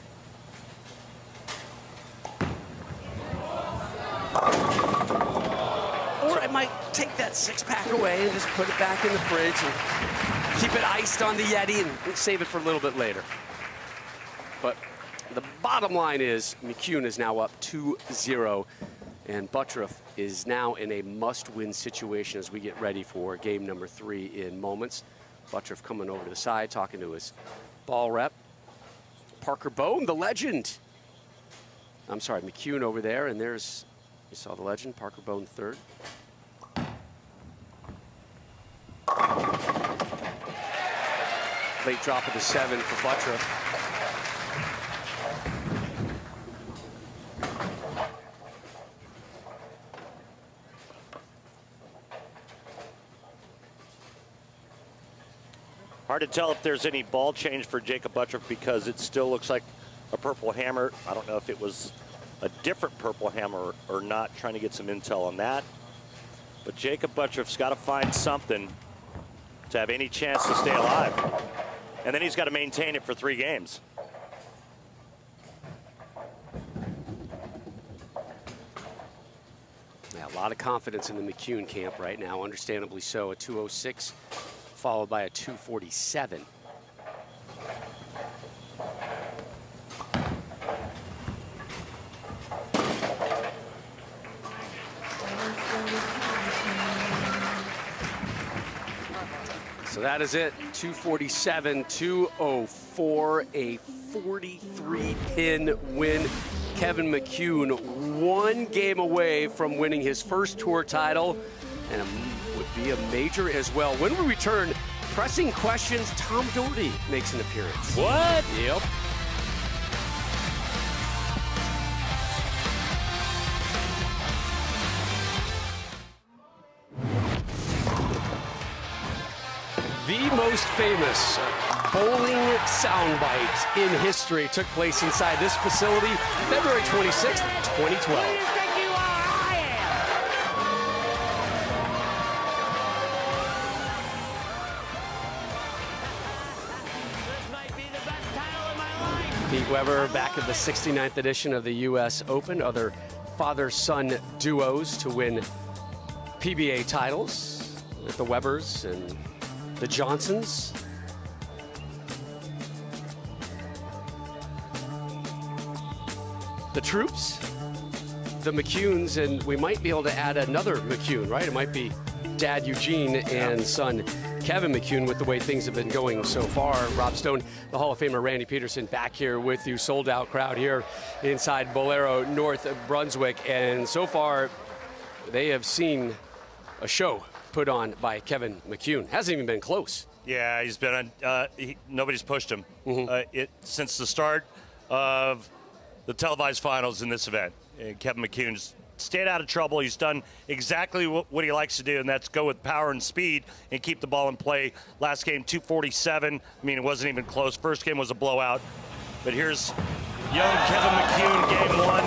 [SPEAKER 2] Take that six pack away and just put it back in the fridge and keep it iced on the Yeti and save it for a little bit later. But the bottom line is McCune is now up 2-0 and Butturff is now in a must-win situation as we get ready for game number three in moments. Butturff coming over to the side, talking to his ball rep. Parker Bohn, the legend. I'm sorry, McCune over there, and there's, you saw the legend, Parker Bohn third. Late drop of the seven for Butturff.
[SPEAKER 3] Hard to tell if there's any ball change for Jakob Butturff because it still looks like a purple hammer. I don't know if it was a different purple hammer or not, trying to get some intel on that. But Jakob Butturff's got to find something to have any chance to stay alive. And then he's got to maintain it for three games.
[SPEAKER 2] Yeah, a lot of confidence in the McCune camp right now, understandably so. A 206 followed by a 247. So that is it. 247, 204, a 43 pin win. Kevin McCune, one game away from winning his first tour title and would be a major as well. When we return, pressing questions, Tom Daugherty makes an appearance.
[SPEAKER 3] What?
[SPEAKER 2] Yep. Most famous bowling soundbite in history took place inside this facility February 26th, 2012. Pete Weber back at the 69th edition of the U.S. Open. Other father-son duos to win PBA titles with the Webers and the Johnsons. The troops, the McCunes, and we might be able to add another McCune, right? It might be Dad Eugene and son Kevin McCune with the way things have been going so far. Rob Stone, the Hall of Famer Randy Pedersen back here with you. Sold out crowd here inside Bowlero, North Brunswick. And so far, they have seen a show put on by Kevin McCune. Hasn't even been close.
[SPEAKER 3] Yeah, he's been on. Uh, he, nobody's pushed him mm-hmm. uh, it, since the start of the televised finals in this event. And Kevin McCune's stayed out of trouble. He's done exactly what, what, he likes to do, and that's go with power and speed and keep the ball in play. Last game, 247. I mean, it wasn't even close. First game was a blowout. But here's young Kevin McCune, game one,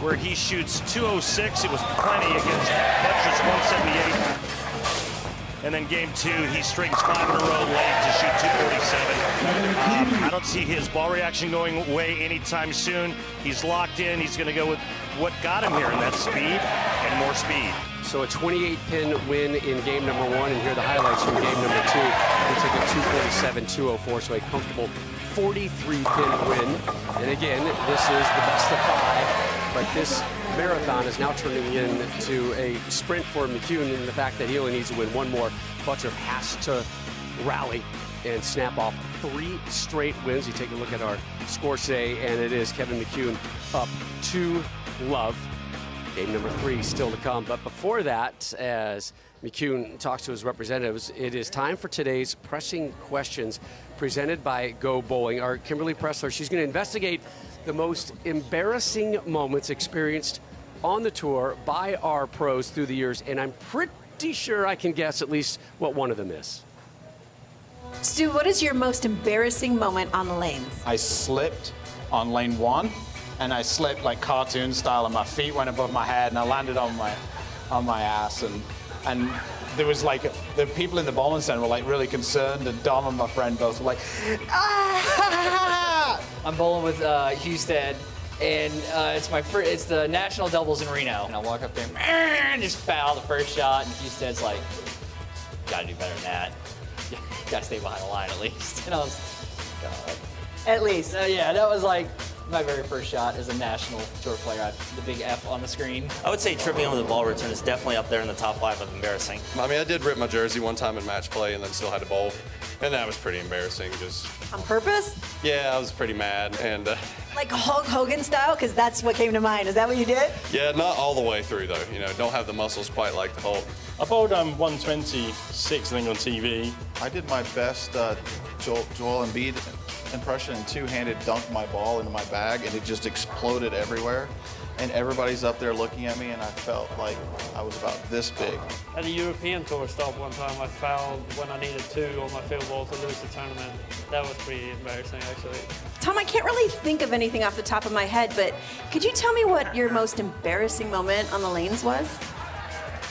[SPEAKER 3] where he shoots 206. It was plenty against Butturff's 178. And then game two, he strings five in a row late to shoot 247. Um, I don't see his ball reaction going away anytime soon. He's locked in. He's going to go with what got him here, and that's speed and more speed.
[SPEAKER 2] So a 28-pin win in game number one, and here are the highlights from game number two. He took a 247, 204, so a comfortable 43-pin win. And again, this is the best of five, but this marathon is now turning into a sprint for McCune in the fact that he only needs to win one more. Butturff has to rally and snap off three straight wins. You take a look at our score today, and it is Kevin McCune up two love. Game number three still to come. But before that, as McCune talks to his representatives, it is time for today's pressing questions presented by Go Bowling. Our Kimberly Pressler, she's going to investigate the most embarrassing moments experienced on the tour by our pros through the years, and I'm pretty sure I can guess at least what one of them is.
[SPEAKER 4] Stu, what is your most embarrassing moment on the lanes?
[SPEAKER 10] I slipped on lane one, and I slipped like cartoon style, and my feet went above my head, and I landed on my on my ass, and and there was like the people in the bowling center were like really concerned, and Dom and my friend both were like, ah!
[SPEAKER 11] I'm bowling with uh, Husted, and uh, it's my first. It's the national doubles in Reno, and I walk up there and just foul the first shot, and Husted's like, "Gotta do better than that. Gotta stay behind the line at least." And I was, God.
[SPEAKER 12] At least.
[SPEAKER 11] Uh, yeah, that was like my very first shot as a national tour player. I, the big F on the screen.
[SPEAKER 6] I would say tripping over the ball return is definitely up there in the top five of embarrassing.
[SPEAKER 13] I mean, I did rip my jersey one time in match play and then still had to bowl. And that was pretty embarrassing. Just
[SPEAKER 12] On purpose?
[SPEAKER 13] yeah, I was pretty mad. And uh,
[SPEAKER 12] Like Hulk Hogan style? Because that's what came to mind. Is that what you did?
[SPEAKER 13] yeah, not all the way through though. You know, don't have the muscles quite like the Hulk.
[SPEAKER 14] I bowled um, 126, I think, on TV.
[SPEAKER 15] I did my best uh, Joel, Joel Embiid impression and two-handed dunked my ball into my bag, and it just exploded everywhere. And everybody's up there looking at me, and I felt like I was about this big.
[SPEAKER 16] At a European Tour stop one time, I fouled when I needed two on my field ball to lose the tournament. That was pretty embarrassing, actually.
[SPEAKER 4] Tom, I can't really think of anything off the top of my head, but could you tell me what your most embarrassing moment on the lanes was?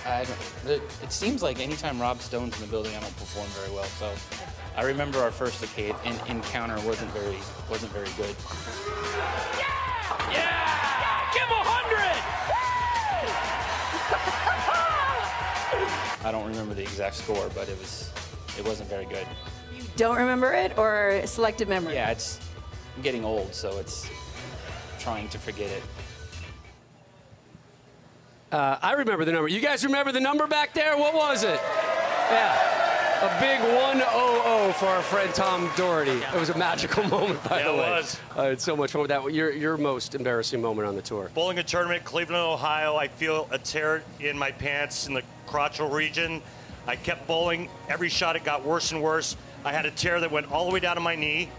[SPEAKER 17] I don't, it, it seems like anytime Rob Stone's in the building, I don't perform very well. So I remember our first decade in, encounter wasn't very wasn't very good.
[SPEAKER 16] Yeah! Yeah! Give him a hundred!
[SPEAKER 17] I don't remember the exact score, but it was it wasn't very good.
[SPEAKER 4] You don't remember it or selective memory?
[SPEAKER 17] Yeah, it's I'm getting old, so it's trying to forget it.
[SPEAKER 2] Uh, I remember the number. You guys remember the number back there? What was it? Yeah. A big 100 for our friend Tom Daugherty. It was a magical moment, by
[SPEAKER 3] Yeah,
[SPEAKER 2] the
[SPEAKER 3] it
[SPEAKER 2] way.
[SPEAKER 3] was.
[SPEAKER 2] Uh, I had so much fun with that. Your, your most embarrassing moment on the tour?
[SPEAKER 3] Bowling a tournament, Cleveland, Ohio. I feel a tear in my pants in the crotchal region. I kept bowling. Every shot, it got worse and worse. I had a tear that went all the way down to my knee.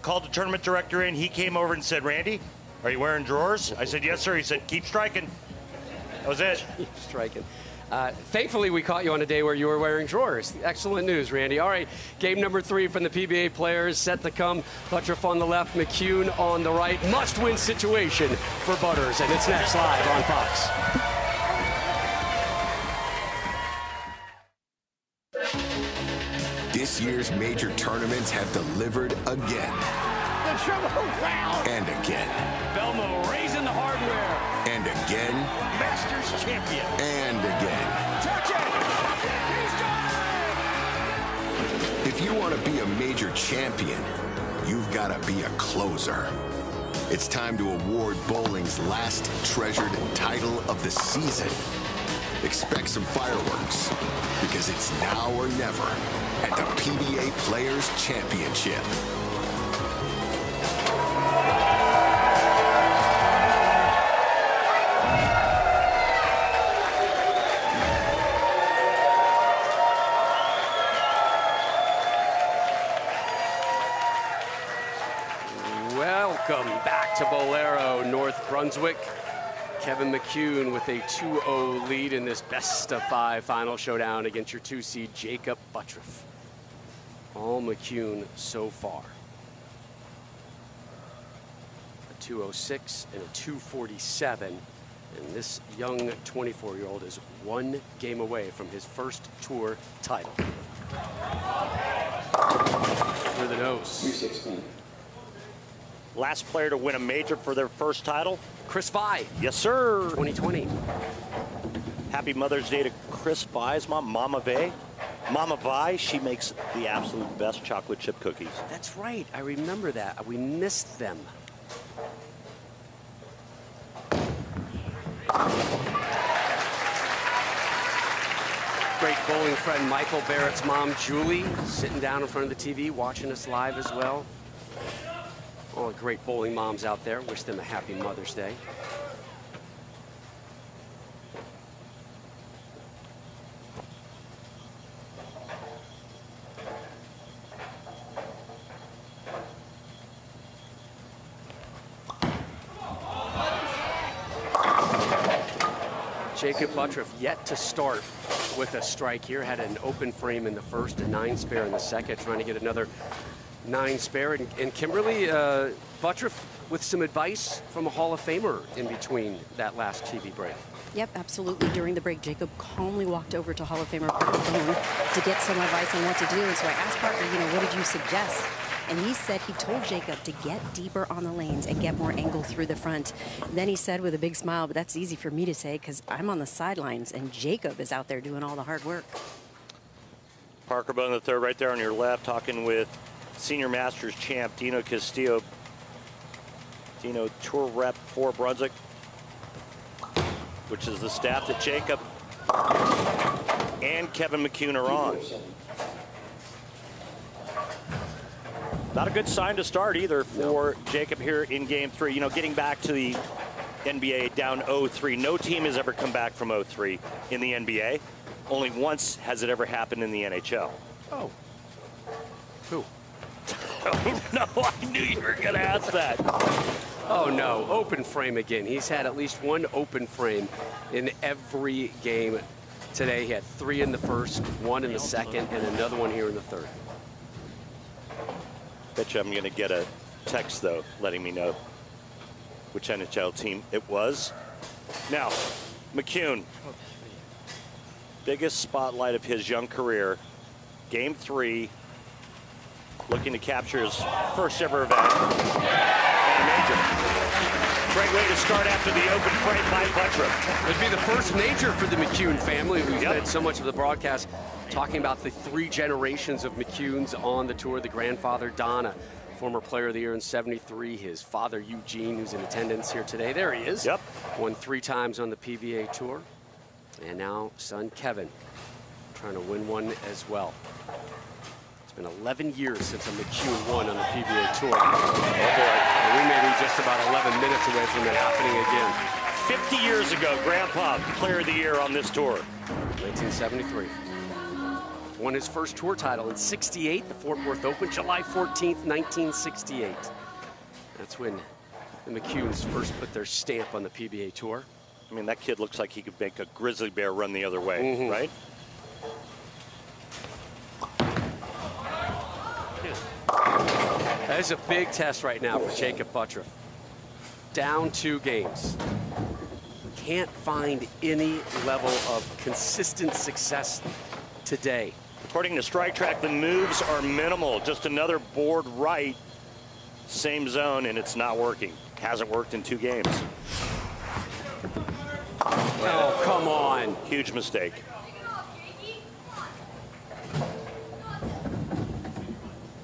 [SPEAKER 3] Called the tournament director in. He came over and said, Randy, are you wearing drawers? I said, yes, sir. He said, keep striking. That was it.
[SPEAKER 2] Keep striking. Uh, thankfully, we caught you on a day where you were wearing drawers. Excellent news, Randy. All right, game number three from the PBA players set to come. Butturff on the left, McCune on the right. Must-win situation for Butters, and it's next live on Fox.
[SPEAKER 1] This year's major tournaments have delivered again
[SPEAKER 16] The triple round!
[SPEAKER 1] and again
[SPEAKER 16] Belmo raising the hardware.
[SPEAKER 1] and again
[SPEAKER 16] Masters champion.
[SPEAKER 1] and again. If you want to be a major champion, you've got to be a closer. It's time to award bowling's last treasured title of the season. Expect some fireworks because it's now or never at the PBA Players Championship.
[SPEAKER 2] Brunswick. Kevin McCune with a 2-0 lead in this best of five final showdown against your two seed Jakob Butturff. All McCune so far. A 206 and a 247. And this young 24 year old is one game away from his first tour title. Through the nose.
[SPEAKER 18] Last player to win a major for their first title?
[SPEAKER 2] Chris Vi.
[SPEAKER 18] Yes, sir.
[SPEAKER 2] 2020.
[SPEAKER 18] Happy Mother's Day to Chris Vi's mom, Mama Vi. Mama Vi, she makes the absolute best chocolate chip cookies.
[SPEAKER 2] That's right. I remember that. We missed them. Great bowling friend Michael Barrett's mom, Julie, sitting down in front of the TV watching us live as well. All the great bowling moms out there. Wish them a happy Mother's Day. Jakob Butturff yet to start with a strike here. Had an open frame in the first, a nine spare in the second, trying to get another nine spare. And, and Kimberly uh, Butturff with some advice from a Hall of Famer in between that last TV break.
[SPEAKER 4] Yep, absolutely. During the break, Jakob calmly walked over to Hall of Famer Parker Bohn to get some advice on what to do. And so I asked Parker, you know, what did you suggest? And he said he told Jakob to get deeper on the lanes and get more angle through the front. then he said with a big smile, but that's easy for me to say because I'm on the sidelines and Jakob is out there doing all the hard work.
[SPEAKER 3] Parker Bohn the third right there on your left talking with senior masters champ Dino Castillo. Dino tour rep for Brunswick, which is the staff that Jakob and Kevin McCune are on. Not a good sign to start either for no. Jakob here in game three. You know, getting back to the NBA down 0-3. No team has ever come back from 0-3 in the NBA. Only once has it ever happened in the NHL.
[SPEAKER 2] Oh. Who?
[SPEAKER 3] Oh, no, I knew you were going to ask that.
[SPEAKER 2] Oh, no. Open frame again. He's had at least one open frame in every game today. He had three in the first, one in the second, and another one here in the third.
[SPEAKER 3] Bet you I'm going to get a text, though, letting me know which NHL team it was. Now, McCune, biggest spotlight of his young career, game three, looking to capture his first ever event and a major. Great way to start after the open frame by Butturff.
[SPEAKER 2] It'd be the first major for the McCune family. We've yep. spent so much of the broadcast talking about the three generations of McCunes on the tour. The grandfather, Donna, former player of the year in 73. His father, Eugene, who's in attendance here today. There he is.
[SPEAKER 3] Yep.
[SPEAKER 2] Won three times on the PBA Tour. And now son Kevin trying to win one as well. It's been 11 years since a McCune won on the PBA Tour. Oh boy. And we may be just about 11 minutes away from it happening again.
[SPEAKER 3] 50 years ago, Grandpa, player of the year on this tour.
[SPEAKER 2] 1973 won his first tour title in 68, the Fort Worth Open, July 14th, 1968. That's when the McCunes first put their stamp on the PBA Tour.
[SPEAKER 3] I mean, that kid looks like he could make a grizzly bear run the other way, mm -hmm. right?
[SPEAKER 2] That is a big test right now for Jakob Butturff. Down two games. Can't find any level of consistent success today.
[SPEAKER 3] According to Strike Track, the moves are minimal. Just another board right, same zone, and it's not working. Hasn't worked in two games.
[SPEAKER 2] Oh, come on.
[SPEAKER 3] Huge mistake.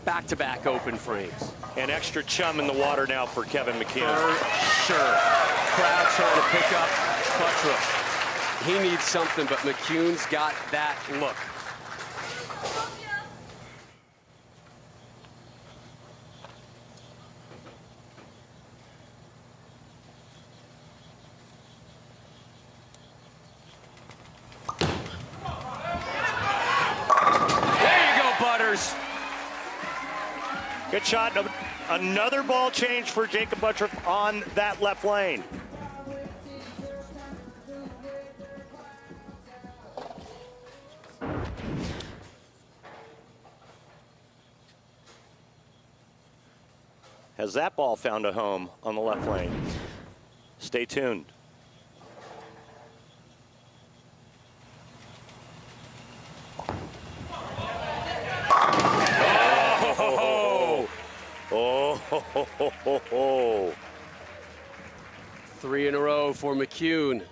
[SPEAKER 2] Back-to-back -back open frames.
[SPEAKER 3] And extra chum in the water now for Kevin McCune.
[SPEAKER 2] For sure. Crowd trying to pick up Butturff. He needs something, but McCune's got that look.
[SPEAKER 3] Good shot. Another ball change for Jakob Butturff on that left lane. Has that ball found a home on the left lane? Stay tuned. Oh, ho, ho, ho, ho.
[SPEAKER 2] Three in a row for McCune.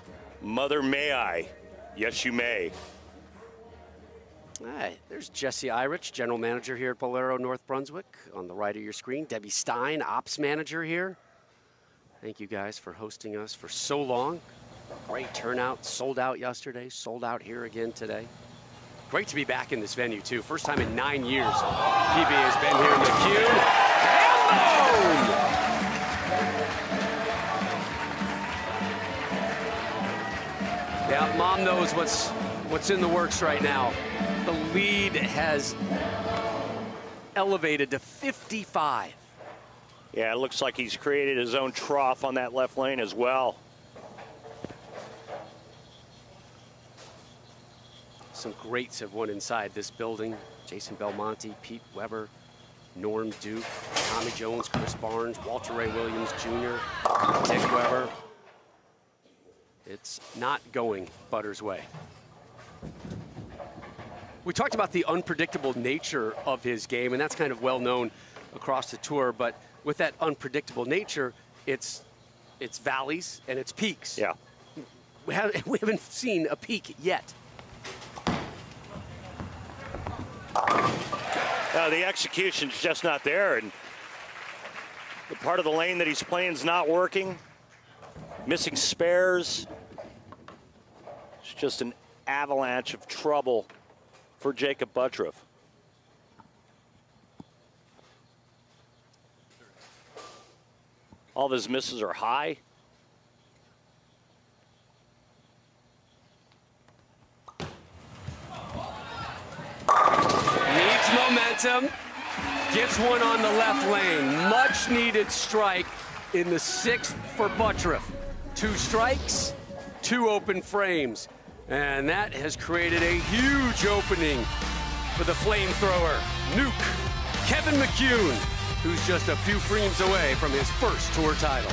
[SPEAKER 3] Mother, may I? Yes, you may.
[SPEAKER 2] All right, there's Jesse Irich, general manager here at Bowlero North Brunswick. On the right of your screen, Debbie Stein, ops manager here. Thank you guys for hosting us for so long. Great turnout, sold out yesterday, sold out here again today. Great to be back in this venue, too. First time in nine years PBA has been here in the McCune. Yeah, mom knows what's what's in the works right now. The lead has elevated to 55.
[SPEAKER 3] Yeah, it looks like he's created his own trough on that left lane as well.
[SPEAKER 2] Some greats have won inside this building. Jason Belmonte, Pete Weber, Norm Duke, Tommy Jones, Chris Barnes, Walter Ray Williams Jr., Dick Weber. It's not going Butter's way. We talked about the unpredictable nature of his game, and that's kind of well known across the tour. But with that unpredictable nature, it's it's valleys and it's peaks.
[SPEAKER 3] Yeah.
[SPEAKER 2] We haven't, we haven't seen a peak yet.
[SPEAKER 3] Uh, the execution's just not there, and the part of the lane that he's playing is not working. Missing spares. It's just an avalanche of trouble for Jakob Butturff. All of his misses are high.
[SPEAKER 2] Needs momentum. Gets one on the left lane. Much needed strike in the sixth for Butturff. Two strikes, two open frames. And that has created a huge opening for the flamethrower, Nuke, Kevin McCune, who's just a few frames away from his first tour title.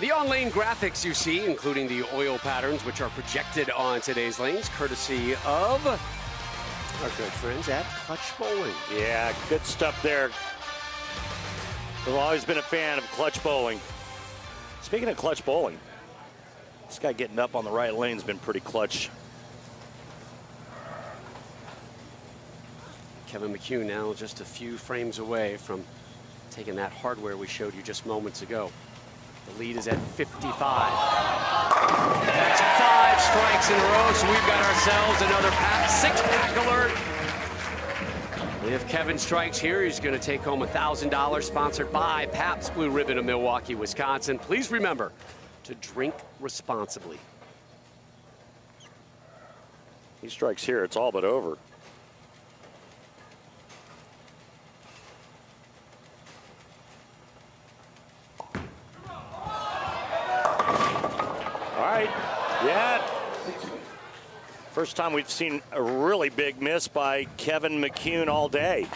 [SPEAKER 2] The on-lane graphics you see, including the oil patterns, which are projected on today's lanes, courtesy of our good friends at Clutch Bowling.
[SPEAKER 3] Yeah, good stuff there. I've always been a fan of clutch bowling. Speaking of clutch bowling, this guy getting up on the right lane's been pretty clutch.
[SPEAKER 2] Kevin McCune now just a few frames away from taking that hardware we showed you just moments ago. The lead is at 55. That's five strikes in a row, so we've got ourselves another pack, six-pack alert. If Kevin strikes here, he's going to take home $1,000 sponsored by Pabst Blue Ribbon of Milwaukee, Wisconsin. Please remember to drink responsibly.
[SPEAKER 3] He strikes here, it's all but over. All right, yeah. First time we've seen a really big miss by Kevin McCune all day.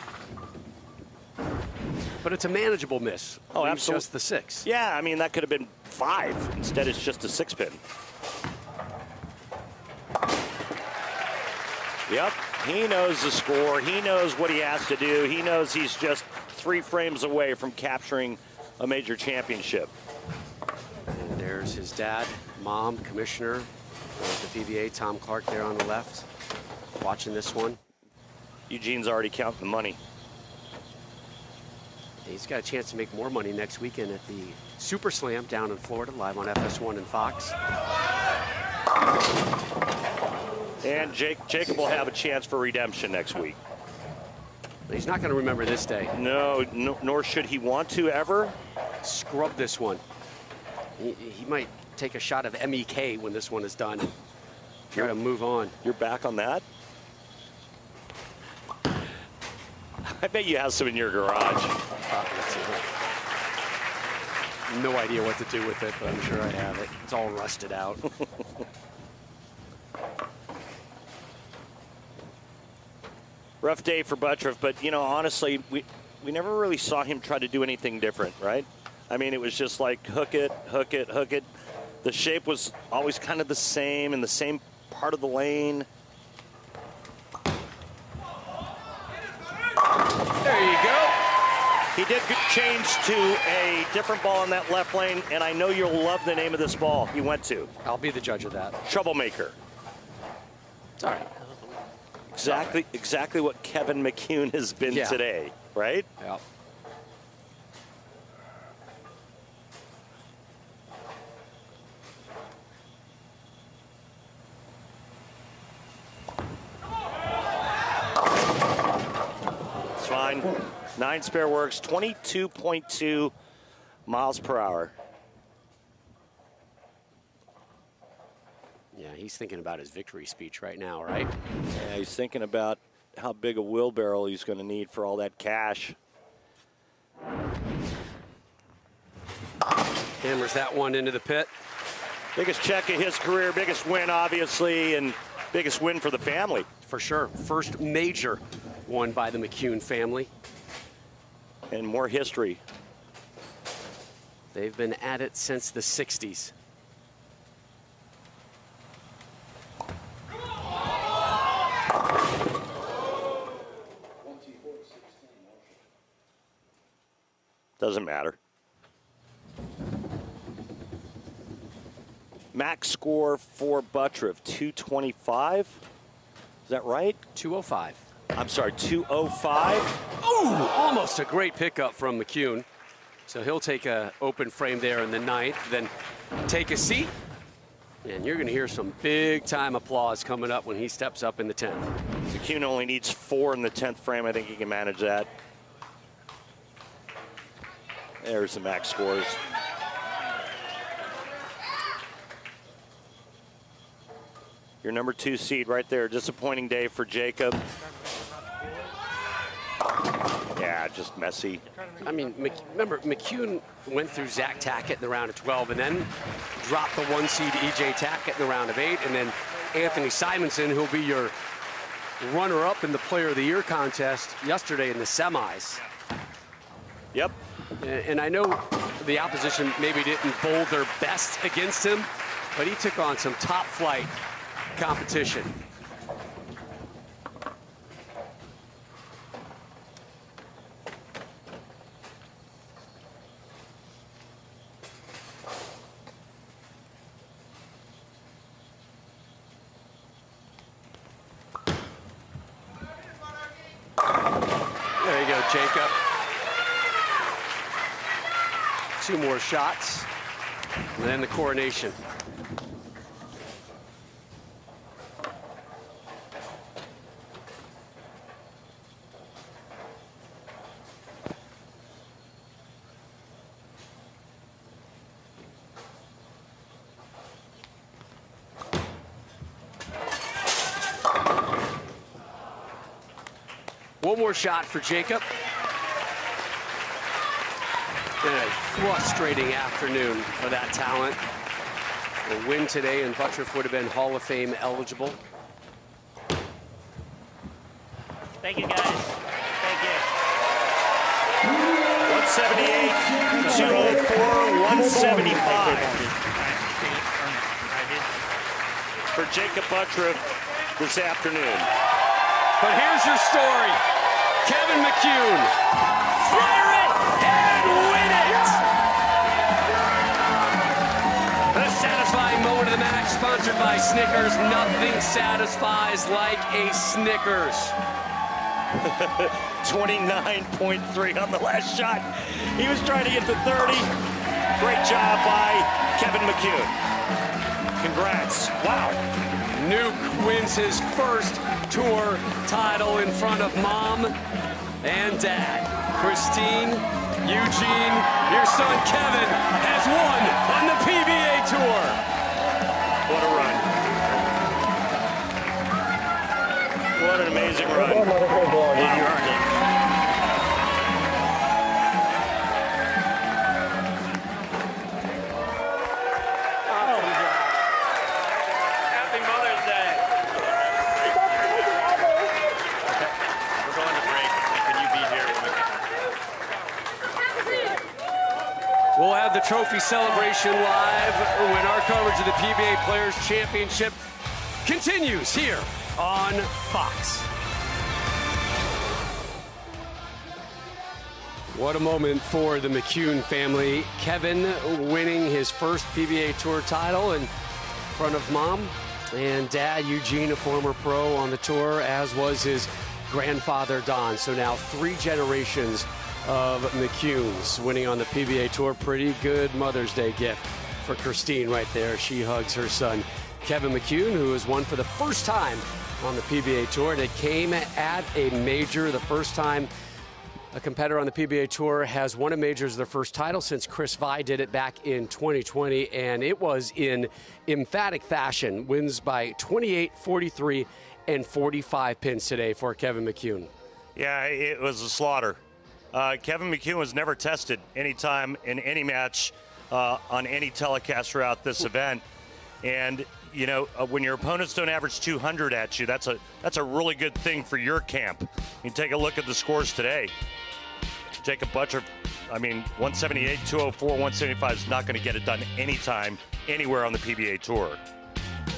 [SPEAKER 2] But it's a manageable miss.
[SPEAKER 3] Oh, absolutely.
[SPEAKER 2] Just the six.
[SPEAKER 3] Yeah, I mean, that could have been five. Instead, it's just a six pin. Yep, he knows the score. He knows what he has to do. He knows he's just three frames away from capturing a major championship.
[SPEAKER 2] And there's his dad, mom, commissioner the PBA, Tom Clark there on the left, watching this one.
[SPEAKER 3] Eugene's already counting the money.
[SPEAKER 2] He's got a chance to make more money next weekend at the Super Slam down in Florida, live on FS1 and Fox.
[SPEAKER 3] And Jake, Jakob will have a chance for redemption next week.
[SPEAKER 2] But he's not going to remember this day.
[SPEAKER 3] No, no, nor should he want to ever.
[SPEAKER 2] Scrub this one. He, he might take a shot of MEK when this one is done. Try to move on.
[SPEAKER 3] You're back on that? I bet you have some in your garage.
[SPEAKER 2] No idea what to do with it, but I'm sure I have it. It's all rusted out.
[SPEAKER 3] Rough day for Butturff, but you know, honestly, we we never really saw him try to do anything different, right? I mean, it was just like hook it, hook it, hook it. The shape was always kind of the same in the same part of the lane.
[SPEAKER 2] There you go.
[SPEAKER 3] He did change to a different ball in that left lane, and I know you'll love the name of this ball he went to.
[SPEAKER 2] I'll be the judge of that.
[SPEAKER 3] Troublemaker.
[SPEAKER 2] It's all right.
[SPEAKER 3] Exactly, exactly what Kevin McCune has been
[SPEAKER 2] Yeah.
[SPEAKER 3] today, right?
[SPEAKER 2] Yeah.
[SPEAKER 3] It's. Nine spare works, 22.2 miles per hour.
[SPEAKER 2] Yeah, he's thinking about his victory speech right now, right?
[SPEAKER 3] Yeah, he's thinking about how big a wheelbarrow he's going to need for all that cash.
[SPEAKER 2] Hammers that one into the pit.
[SPEAKER 3] Biggest check of his career, biggest win, obviously, and biggest win for the family.
[SPEAKER 2] For sure. First major won by the McCune family.
[SPEAKER 3] And more history.
[SPEAKER 2] They've been at it since the 60s.
[SPEAKER 3] Doesn't matter. Max score for Butturff, 225. Is that right?
[SPEAKER 2] 205.
[SPEAKER 3] I'm sorry, 205.
[SPEAKER 2] Ooh, almost a great pickup from McCune. So he'll take a open frame there in the ninth, then take a seat. And you're going to hear some big time applause coming up when he steps up in the 10th.
[SPEAKER 3] McCune only needs four in the 10th frame. I think he can manage that. There's the max scores. Your number two seed right there. Disappointing day for Jakob. Yeah, just messy.
[SPEAKER 2] I mean, Mc, remember, McCune went through Zach Tackett in the round of 12 and then dropped the one seed EJ Tackett in the round of eight. And then Anthony Simonsen, who'll be your runner up in the Player of the Year contest yesterday in the semis.
[SPEAKER 3] Yep.
[SPEAKER 2] And I know the opposition maybe didn't bowl their best against him, but he took on some top flight competition. There you go, Jakob. More shots, and then the coronation. One more shot for Jakob. Been a frustrating afternoon for that talent. A win today, and Butturff would have been Hall of Fame eligible.
[SPEAKER 3] Thank you, guys. Thank you. 178, 204, 175. For Jakob Butturff this afternoon.
[SPEAKER 2] But here's your story. Kevin McCune. Fire it and it! The satisfying moment of the match, sponsored by Snickers. Nothing satisfies like a Snickers.
[SPEAKER 3] 29.3 on the last shot. He was trying to get to 30. Great job by Kevin McCune. Congrats. Wow.
[SPEAKER 2] Nuke wins his first tour title in front of mom and dad. Christine, Eugene, your son Kevin has won on the PBA Tour.
[SPEAKER 3] What a run. What an amazing run. Wow.
[SPEAKER 2] Trophy celebration live when our coverage of the PBA Players Championship continues here on Fox. What a moment for the McCune family. Kevin winning his first PBA Tour title in front of mom and dad, Eugene, a former pro on the tour, as was his grandfather, Don. So now three generations of McCunes winning on the PBA Tour. Pretty good Mother's Day gift for Christine right there. She hugs her son, Kevin McCune, who has won for the first time on the PBA Tour. And it came at a major, the first time a competitor on the PBA Tour has won a major as their first title since Chris Via did it back in 2020, and it was in emphatic fashion. Wins by 28, 43, and 45 pins today for Kevin McCune.
[SPEAKER 3] Yeah, it was a slaughter. Uh, Kevin was never tested any time in any match uh, on any telecast throughout this event. And you know, uh, when your opponents don't average 200 at you, that's a that's a really good thing for your camp. You take a look at the scores today. Jakob Butturff, I mean, 178, 204, 175 is not going to get it done anytime, anywhere on the PBA Tour.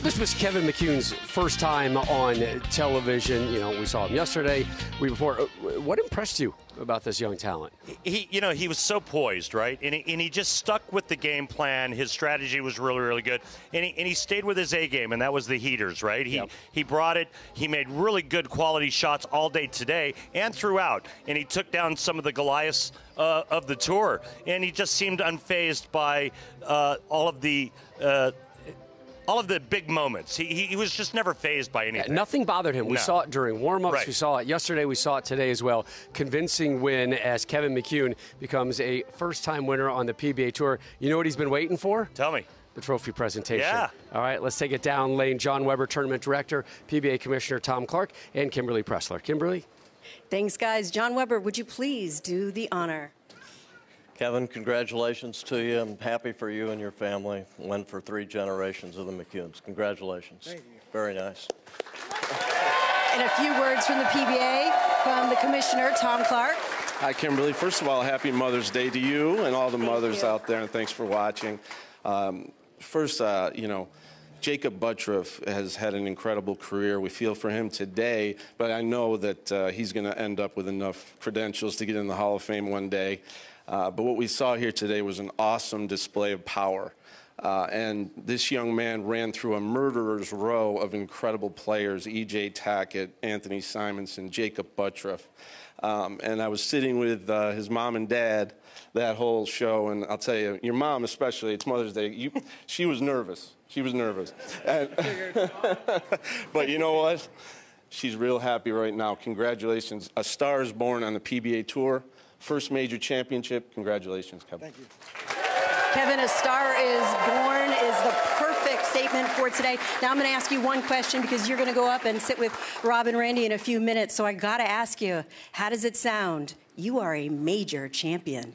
[SPEAKER 2] This was Kevin McCune's first time on television. You know, we saw him yesterday, we before. Uh, What impressed you about this young talent?
[SPEAKER 3] he, you know, he was so poised, right? And he, and he just stuck with the game plan. His strategy was really, really good, and he, and he stayed with his A game, and that was the heaters, right? He he brought it. He made really good quality shots all day today and throughout, and he took down some of the Goliaths uh, of the tour, and he just seemed unfazed by uh, all of the. Uh, all of the big moments. He, he, he was just never fazed by anything.
[SPEAKER 2] Nothing bothered him. We
[SPEAKER 3] No.
[SPEAKER 2] saw it during warm-ups.
[SPEAKER 3] Right.
[SPEAKER 2] We saw it yesterday. We saw it today as well. Convincing win as Kevin McCune becomes a first-time winner on the PBA Tour. You know what he's been waiting for?
[SPEAKER 3] Tell me.
[SPEAKER 2] The trophy presentation.
[SPEAKER 3] Yeah.
[SPEAKER 2] All right, let's take it down lane. John Weber, Tournament Director, PBA Commissioner Tom Clark, and Kimberly Pressler. Kimberly?
[SPEAKER 4] Thanks, guys. John Weber, would you please do the honor?
[SPEAKER 19] Kevin, congratulations to you. I'm happy for you and your family. Went for three generations of the McCunes. Congratulations.
[SPEAKER 4] Thank you.
[SPEAKER 19] Very nice.
[SPEAKER 4] And a few words from the PBA from the commissioner, Tom Clark.
[SPEAKER 20] Hi, Kimberly. First of all, happy Mother's Day to you and all the mothers out there, and thanks for watching. Um, first, uh, you know, Jakob Butturff has had an incredible career. We feel for him today, but I know that uh, he's going to end up with enough credentials to get in the Hall of Fame one day. Uh, but what we saw here today was an awesome display of power. Uh, and this young man ran through a murderer's row of incredible players E.J. Tackett, Anthony Simonsen, Jakob Butturff. Um, and I was sitting with uh, his mom and dad that whole show, and I'll tell you, your mom especially, it's Mother's Day, you, she was nervous. She was nervous. And, but you know what? She's real happy right now. Congratulations. A star is born on the PBA Tour. First major championship. Congratulations, Kevin. Thank you.
[SPEAKER 4] Kevin, a star is born is the perfect statement for today. Now I'm going to ask you one question because you're going to go up and sit with Rob and Randy in a few minutes. So I got to ask you, how does it sound? You are a major champion.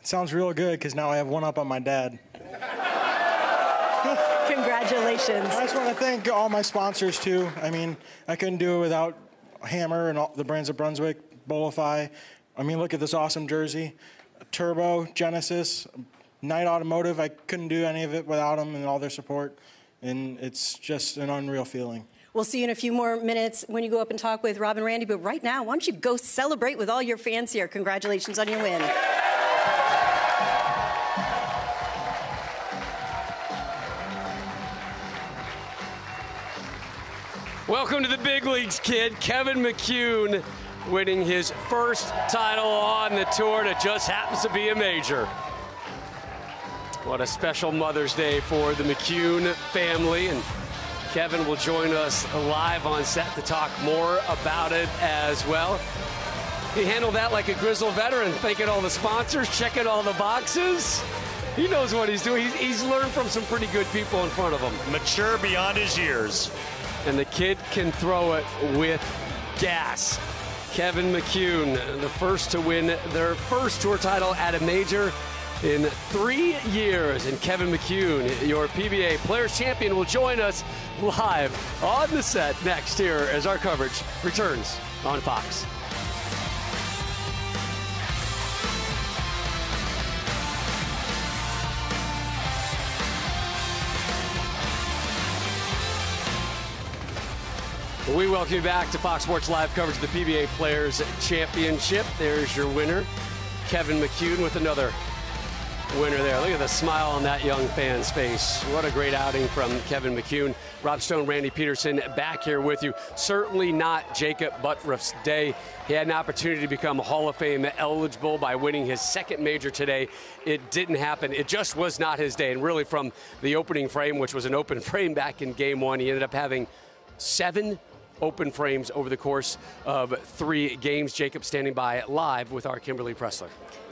[SPEAKER 5] It sounds real good because now I have one up on my dad.
[SPEAKER 4] Congratulations.
[SPEAKER 5] I just want to thank all my sponsors too. I mean, I couldn't do it without Hammer and all the brands of Brunswick, Bolify. I mean, look at this awesome jersey. Turbo, Genesis, Knight Automotive. I couldn't do any of it without them and all their support. And it's just an unreal feeling.
[SPEAKER 4] We'll see you in a few more minutes when you go up and talk with Rob and Randy. But right now, why don't you go celebrate with all your fans here? Congratulations on your win.
[SPEAKER 2] Welcome to the big leagues, kid. Kevin McCune winning his first title on the tour that just happens to be a major. What a special Mother's Day for the McCune family. And Kevin will join us live on set to talk more about it as well. He handled that like a grizzled veteran, thanking all the sponsors, checking all the boxes. He knows what he's doing. He's, he's learned from some pretty good people in front of him.
[SPEAKER 3] Mature beyond his years.
[SPEAKER 2] And the kid can throw it with gas. Kevin McCune, the first to win their first tour title at a major in three years. And Kevin McCune, your PBA Players Champion, will join us live on the set next here as our coverage returns on Fox. We welcome you back to Fox Sports Live coverage of the PBA Players Championship. There's your winner, Kevin McCune, with another winner there. Look at the smile on that young fan's face. What a great outing from Kevin McCune. Rob Stone, Randy Pedersen back here with you. Certainly not Jakob Butturff's day. He had an opportunity to become Hall of Fame eligible by winning his second major today. It didn't happen. It just was not his day. And really, from the opening frame, which was an open frame back in game one, he ended up having seven open frames over the course of three games. Jakob standing by live with our Kimberly Pressler.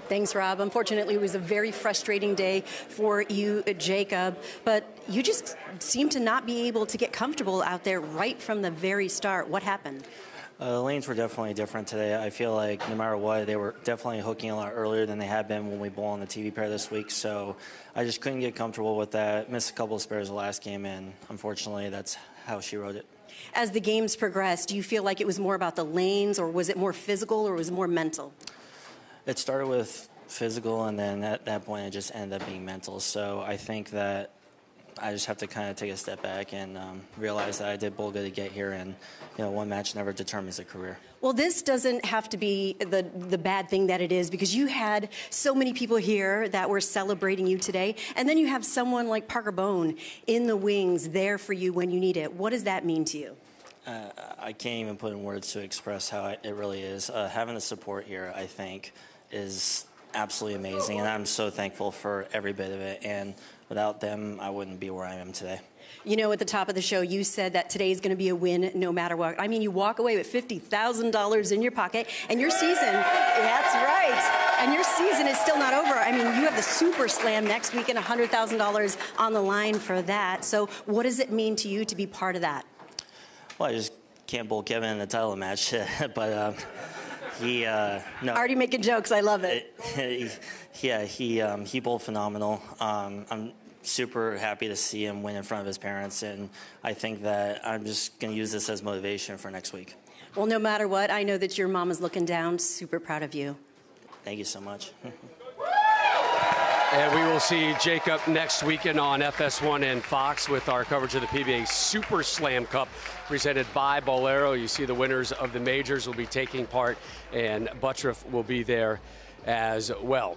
[SPEAKER 4] Thanks, Rob. Unfortunately, it was a very frustrating day for you, Jakob, but you just seem to not be able to get comfortable out there right from the very start. What happened?
[SPEAKER 6] Uh, the lanes were definitely different today. I feel like no matter what, they were definitely hooking a lot earlier than they had been when we bowl on the TV pair this week. So I just couldn't get comfortable with that. Missed a couple of spares the last game, and unfortunately, that's how she wrote it.
[SPEAKER 4] As the games progressed, do you feel like it was more about the lanes, or was it more physical, or was it more mental?
[SPEAKER 6] It started with physical, and then at that point, it just ended up being mental. So I think that I just have to kind of take a step back and um, realize that I did bowl good to get here, and you know, one match never determines a career.
[SPEAKER 4] Well, this doesn't have to be the, the bad thing that it is because you had so many people here that were celebrating you today. And then you have someone like Parker Bohn in the wings there for you when you need it. What does that mean to you?
[SPEAKER 6] Uh, I can't even put in words to express how it really is. Uh, having the support here, I think, is absolutely amazing, and I'm so thankful for every bit of it. And without them, I wouldn't be where I am today.
[SPEAKER 4] You know, at the top of the show, you said that today is going to be a win no matter what. I mean, you walk away with $50,000 in your pocket, and your season, that's right, and your season is still not over. I mean, you have the Super Slam next week and $100,000 on the line for that. So, what does it mean to you to be part of that?
[SPEAKER 6] Well, I just can't bowl Kevin in the title match, but. Um, he uh, no.
[SPEAKER 4] Already making jokes. I love it.
[SPEAKER 6] yeah, he um, he bowled phenomenal. Um, I'm super happy to see him win in front of his parents, and I think that I'm just going to use this as motivation for next week.
[SPEAKER 4] Well, no matter what, I know that your mom is looking down. Super proud of you.
[SPEAKER 6] Thank you so much.
[SPEAKER 2] And we will see Jakob next weekend on FS1 and Fox with our coverage of the PBA Super Slam Cup presented by Bowlero. You see the winners of the majors will be taking part, and Butturff will be there as well.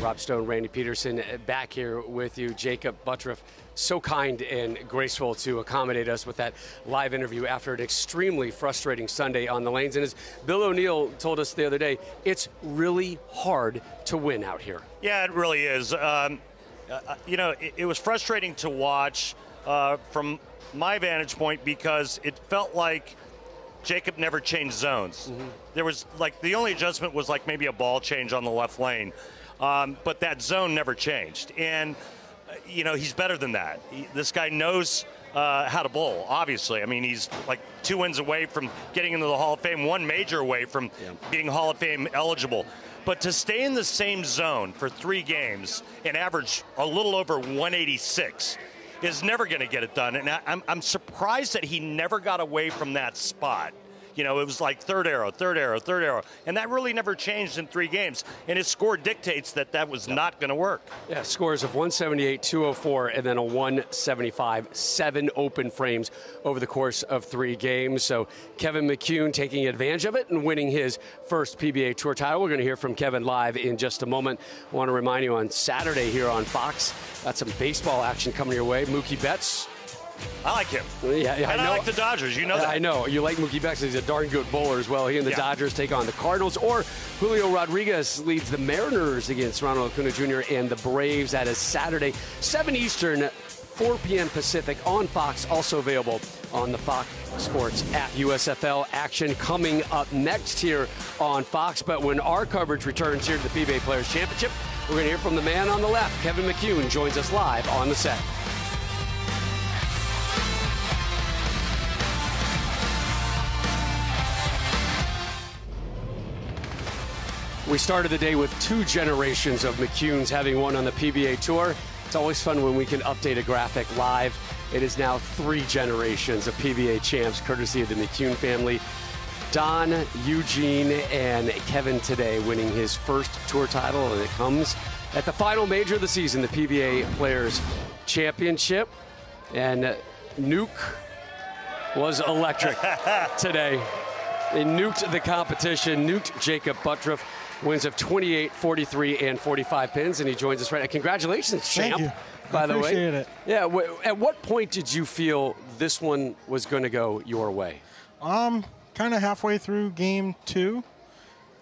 [SPEAKER 2] Rob Stone, Randy Pedersen back here with you. Jakob Butturff, so kind and graceful to accommodate us with that live interview after an extremely frustrating Sunday on the lanes. And as Bill O'Neill told us the other day, it's really hard to win out here.
[SPEAKER 3] Yeah, it really is. Um, uh, you know, it, it, was frustrating to watch uh, from my vantage point because it felt like Jakob never changed zones. Mm-hmm. There was like the only adjustment was like maybe a ball change on the left lane, um, but that zone never changed. And uh, you know he's better than that. He, this guy knows uh, how to bowl. Obviously, I mean he's like two wins away from getting into the Hall of Fame, one major away from yeah. being Hall of Fame eligible. But to stay in the same zone for three games and average a little over 186 is never going to get it done. And I'm, I'm surprised that he never got away from that spot. You know, it was like third arrow, third arrow, third arrow. And that really never changed in three games. And his score dictates that that was yep. not going to work.
[SPEAKER 2] Yeah, scores of 178, 204, and then a 175, seven open frames over the course of three games. So Kevin McCune taking advantage of it and winning his first PBA Tour title. We're going to hear from Kevin live in just a moment. I want to remind you on Saturday here on Fox, got some baseball action coming your way. Mookie Betts
[SPEAKER 3] I like him.
[SPEAKER 2] Yeah, yeah
[SPEAKER 3] and
[SPEAKER 2] I, know.
[SPEAKER 3] I like the Dodgers. You know that.
[SPEAKER 2] I know. You like Mookie Betts. He's a darn good bowler as well. He and the yeah. Dodgers take on the Cardinals. Or Julio Rodriguez leads the Mariners against Ronald Acuna Jr. and the Braves. That is Saturday, 7 Eastern, 4 p.m. Pacific on Fox. Also available on the Fox Sports app. USFL action coming up next here on Fox. But when our coverage returns here to the PBA Players Championship, we're going to hear from the man on the left. Kevin McCune joins us live on the set. We started the day with two generations of McCunes having won on the PBA Tour. It's always fun when we can update a graphic live. It is now three generations of PBA champs, courtesy of the McCune family. Don, Eugene, and Kevin today winning his first tour title, and it comes at the final major of the season, the PBA Players Championship. And Nuke was electric today. They nuked the competition, nuked Jakob Butturff wins of 28, 43, and 45 pins, and he joins us right now. Congratulations, champ.
[SPEAKER 5] Thank you.
[SPEAKER 2] By
[SPEAKER 5] I
[SPEAKER 2] the way,
[SPEAKER 5] it.
[SPEAKER 2] yeah. W- at what point did you feel this one was going to go your way?
[SPEAKER 5] Um, kind of halfway through game two,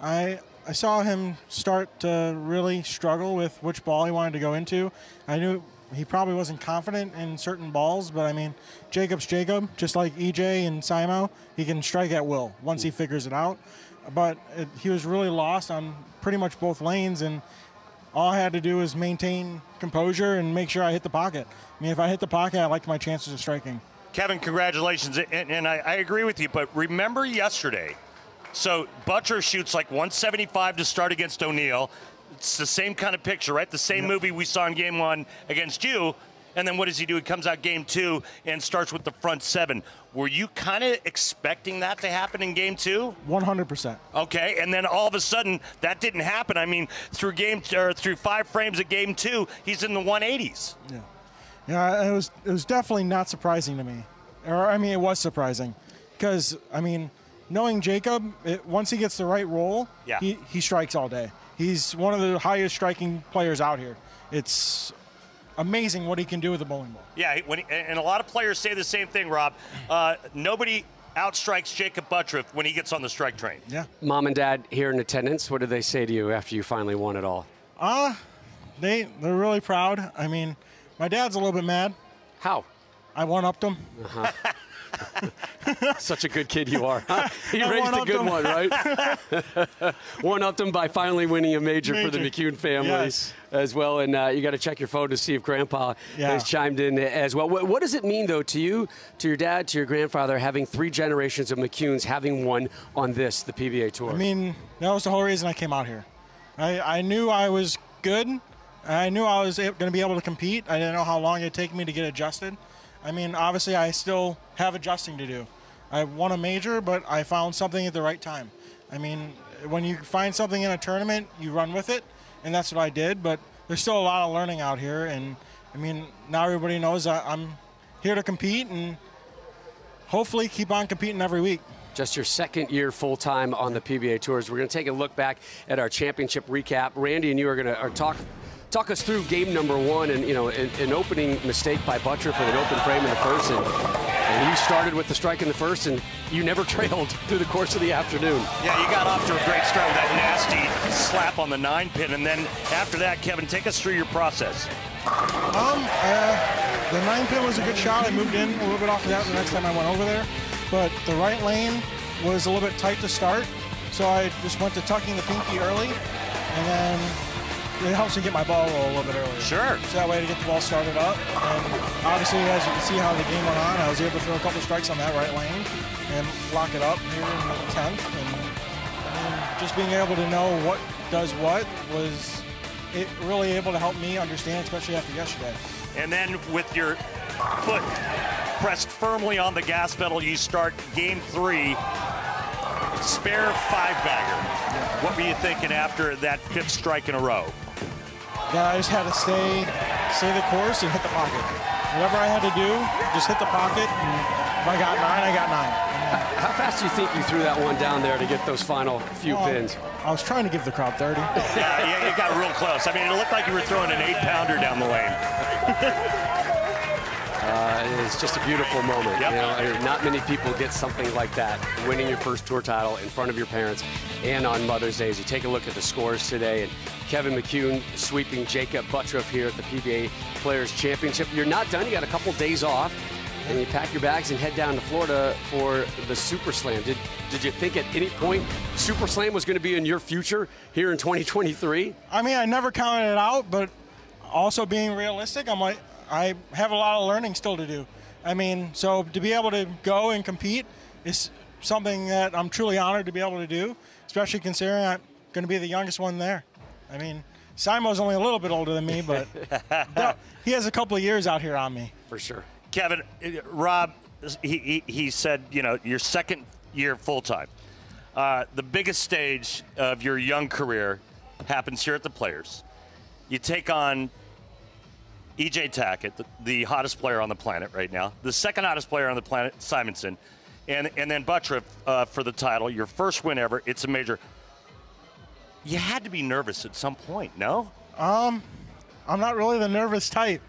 [SPEAKER 5] I I saw him start to really struggle with which ball he wanted to go into. I knew he probably wasn't confident in certain balls, but I mean, Jakob's Jakob, just like EJ and Simo, he can strike at will once he figures it out but it, he was really lost on pretty much both lanes, and all I had to do was maintain composure and make sure I hit the pocket. I mean, if I hit the pocket, I liked my chances of striking.
[SPEAKER 3] Kevin, congratulations. And, and I, I agree with you, but remember yesterday. So Butturff shoots like 175 to start against O'Neill. It's the same kind of picture, right? The same movie we saw in game one against you. And then what does he do? He comes out game two and starts with the front seven. Were you kind of expecting that to happen in game two?
[SPEAKER 5] 100%.
[SPEAKER 3] Okay, and then all of a sudden that didn't happen. I mean, through game or through five frames of game two, he's in the 180s.
[SPEAKER 5] Yeah. Yeah, it was it was definitely not surprising to me, or I mean, it was surprising, because I mean, knowing Jakob, it, once he gets the right role,
[SPEAKER 3] Yeah.
[SPEAKER 5] he he strikes all day. He's one of the highest striking players out here. It's amazing what he can do with the bowling ball.
[SPEAKER 3] Yeah, when he, and a lot of players say the same thing, Rob. Uh, nobody outstrikes Jakob Butturff when he gets on the strike train.
[SPEAKER 5] Yeah.
[SPEAKER 2] Mom and dad here in attendance, what did they say to you after you finally won it all?
[SPEAKER 5] Uh, they they're really proud. I mean, my dad's a little bit mad.
[SPEAKER 2] How?
[SPEAKER 5] I one upped him.
[SPEAKER 2] Uh-huh. Such a good kid you are. He
[SPEAKER 5] I
[SPEAKER 2] raised a good
[SPEAKER 5] him.
[SPEAKER 2] one, right? one upped him by finally winning a major, for the
[SPEAKER 5] Major.
[SPEAKER 2] McCune family
[SPEAKER 5] Yes.
[SPEAKER 2] as well. And uh, you got to check your phone to see if Grandpa
[SPEAKER 5] Yeah.
[SPEAKER 2] has chimed in as well. What, what does it mean, though, to you, to your dad, to your grandfather, having three generations of McCunes having won on this, the PBA Tour?
[SPEAKER 5] I mean, that was the whole reason I came out here. I, I knew I was good. I knew I was going to be able to compete. I didn't know how long it'd take me to get adjusted. I mean, obviously, I still have adjusting to do. I won a major, but I found something at the right time. I mean, when you find something in a tournament, you run with it, and that's what I did. But there's still a lot of learning out here, and I mean, now everybody knows I'm here to compete and hopefully keep on competing every week.
[SPEAKER 2] Just your second year full time on the PBA tours. We're going to take a look back at our championship recap. Randy and you are going to uh, talk talk us through game number one and you know an, an opening mistake by Butturff for an open frame in the first, and, and you started with the strike in the first, and you never trailed through the course of the afternoon.
[SPEAKER 3] Yeah, you got off to a great start with that nasty slap on the nine pin, and then after that, Kevin, take us through your process.
[SPEAKER 5] Um, uh, the nine pin was a good shot. I moved in a little bit off of that the next time I went over there, but the right lane was a little bit tight to start, so I just went to tucking the pinky early, and then it helps me get my ball roll a little bit earlier.
[SPEAKER 3] Sure.
[SPEAKER 5] So that way to get the ball started up, and obviously as you can see how the game went on, I was able to throw a couple strikes on that right lane and lock it up here in the tenth, and, and just being able to know what does what was it really able to help me understand, especially after yesterday.
[SPEAKER 3] And then with your foot pressed firmly on the gas pedal, you start game three. Spare five bagger. What were you thinking after that fifth strike in a row?
[SPEAKER 5] That I just had to stay, stay the course and hit the pocket. Whatever I had to do, just hit the pocket. And if I got nine, I got nine.
[SPEAKER 2] How fast do you think you threw that one down there to get those final few
[SPEAKER 5] Well,
[SPEAKER 2] pins?
[SPEAKER 5] I was trying to give the crowd 30.
[SPEAKER 3] yeah, yeah, you got real close. I mean, it looked like you were throwing an eight pounder down the lane.
[SPEAKER 2] Uh, it's just a beautiful moment. You know, not many people get something like that, winning your first tour title in front of your parents and on Mother's Day. As you take a look at the scores today, and Kevin McCune sweeping Jakob Butturff here at the PBA Players Championship. You're not done. You got a couple days off, and you pack your bags and head down to Florida for the Super Slam. Did Did you think at any point Super Slam was going to be in your future here in 2023?
[SPEAKER 5] I mean, I never counted it out, but also being realistic, I'm like, I have a lot of learning still to do. I mean, so to be able to go and compete is something that I'm truly honored to be able to do, especially considering I'm going to be the youngest one there. I mean, Simo's only a little bit older than me, but no, he has a couple of years out here on me.
[SPEAKER 2] For sure.
[SPEAKER 3] Kevin, uh, Rob, he, he, he said, you know, your second year full time. Uh, the biggest stage of your young career happens here at the Players. You take on EJ Tackett, the, the hottest player on the planet right now, the second hottest player on the planet, Simonsen, and, and then Butturff uh, for the title, your first win ever. It's a major. You had to be nervous at some point, no?
[SPEAKER 5] Um, I'm not really the nervous type.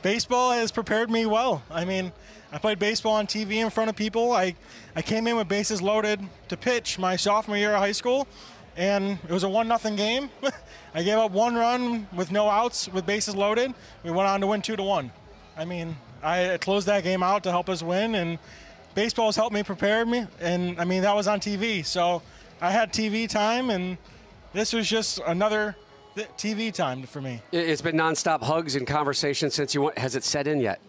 [SPEAKER 5] Baseball has prepared me well. I mean, I played baseball on TV in front of people. I, I came in with bases loaded to pitch my sophomore year of high school, and it was a one nothing game. I gave up one run with no outs with bases loaded. We went on to win two to one. I mean, I closed that game out to help us win, and baseball has helped me prepare me. And I mean, that was on TV, so I had TV time, and this was just another th- TV time for me.
[SPEAKER 2] It- It's been nonstop hugs and conversation since you went. Has it set in yet?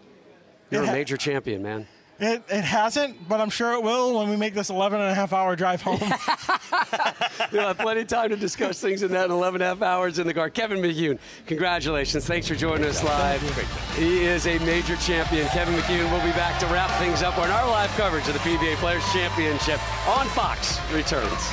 [SPEAKER 2] You're a major champion, man.
[SPEAKER 5] It, it hasn't, but I'm sure it will when we make this 11 and a half hour drive home.
[SPEAKER 2] We'll have plenty of time to discuss things in that 11 and a half hours in the car. Kevin McCune, congratulations. Thanks for joining us live. He is a major champion. Kevin McCune will be back to wrap things up when our live coverage of the PBA Players Championship on Fox returns.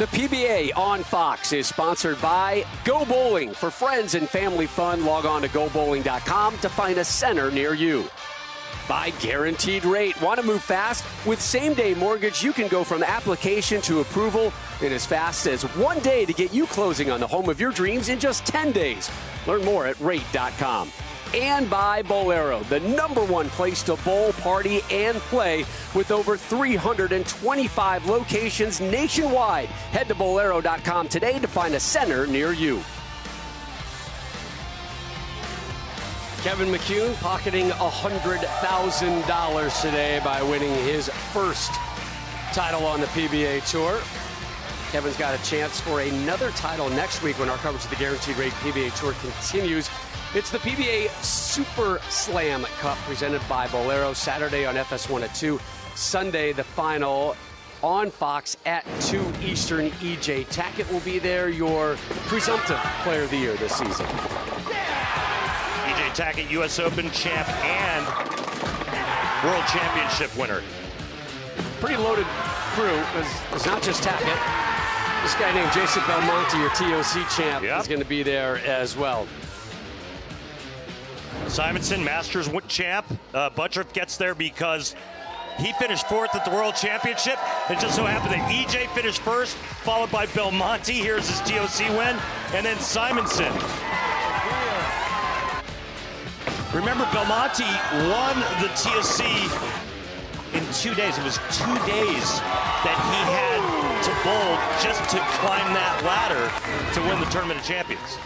[SPEAKER 2] The PBA on Fox is sponsored by Go Bowling. For friends and family fun, log on to gobowling.com to find a center near you. By Guaranteed Rate. Want to move fast? With same day mortgage, you can go from application to approval in as fast as one day to get you closing on the home of your dreams in just 10 days. Learn more at rate.com and by Bowlero, the number one place to bowl, party, and play with over 325 locations nationwide. Head to bowlero.com today to find a center near you. Kevin McCune pocketing $100,000 today by winning his first title on the PBA Tour. Kevin's got a chance for another title next week when our coverage of the Guaranteed Rate PBA Tour continues. It's the PBA Super Slam Cup presented by Bowlero Saturday on FS1 at 2. Sunday, the final on Fox at 2 Eastern. EJ Tackett will be there, your presumptive player of the year this season.
[SPEAKER 3] EJ Tackett, U.S. Open champ and World Championship winner.
[SPEAKER 2] Pretty loaded crew. It's, it's not just Tackett. This guy named Jason Belmonte, your TOC champ, is going to be there as well.
[SPEAKER 3] Simonsen, Masters champ. Uh, gets there because he finished fourth at the World Championship. It just so happened that EJ finished first, followed by Belmonte. Here's his TOC win, and then Simonsen. Remember, Belmonte won the TOC in two days. It was two days that he had to bowl just to climb that ladder to win the Tournament of Champions.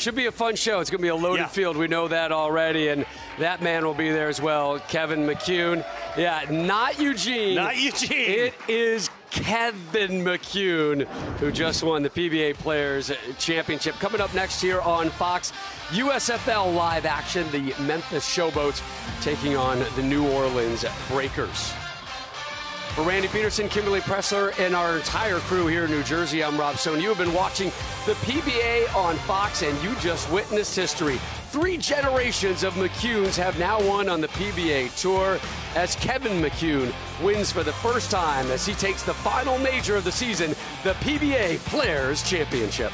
[SPEAKER 2] Should be a fun show. It's going to be a loaded
[SPEAKER 3] Yeah.
[SPEAKER 2] field. We know that already. And that man will be there as well, Kevin McCune. Yeah, not Eugene.
[SPEAKER 3] Not Eugene.
[SPEAKER 2] It is Kevin McCune, who just won the PBA Players Championship. Coming up next year on Fox, USFL live action, the Memphis Showboats taking on the New Orleans Breakers. For Randy Pedersen, Kimberly Pressler, and our entire crew here in New Jersey, I'm Rob Stone. You have been watching the PBA on Fox, and you just witnessed history. Three generations of McCunes have now won on the PBA Tour as Kevin McCune wins for the first time as he takes the final major of the season, the PBA Players Championship.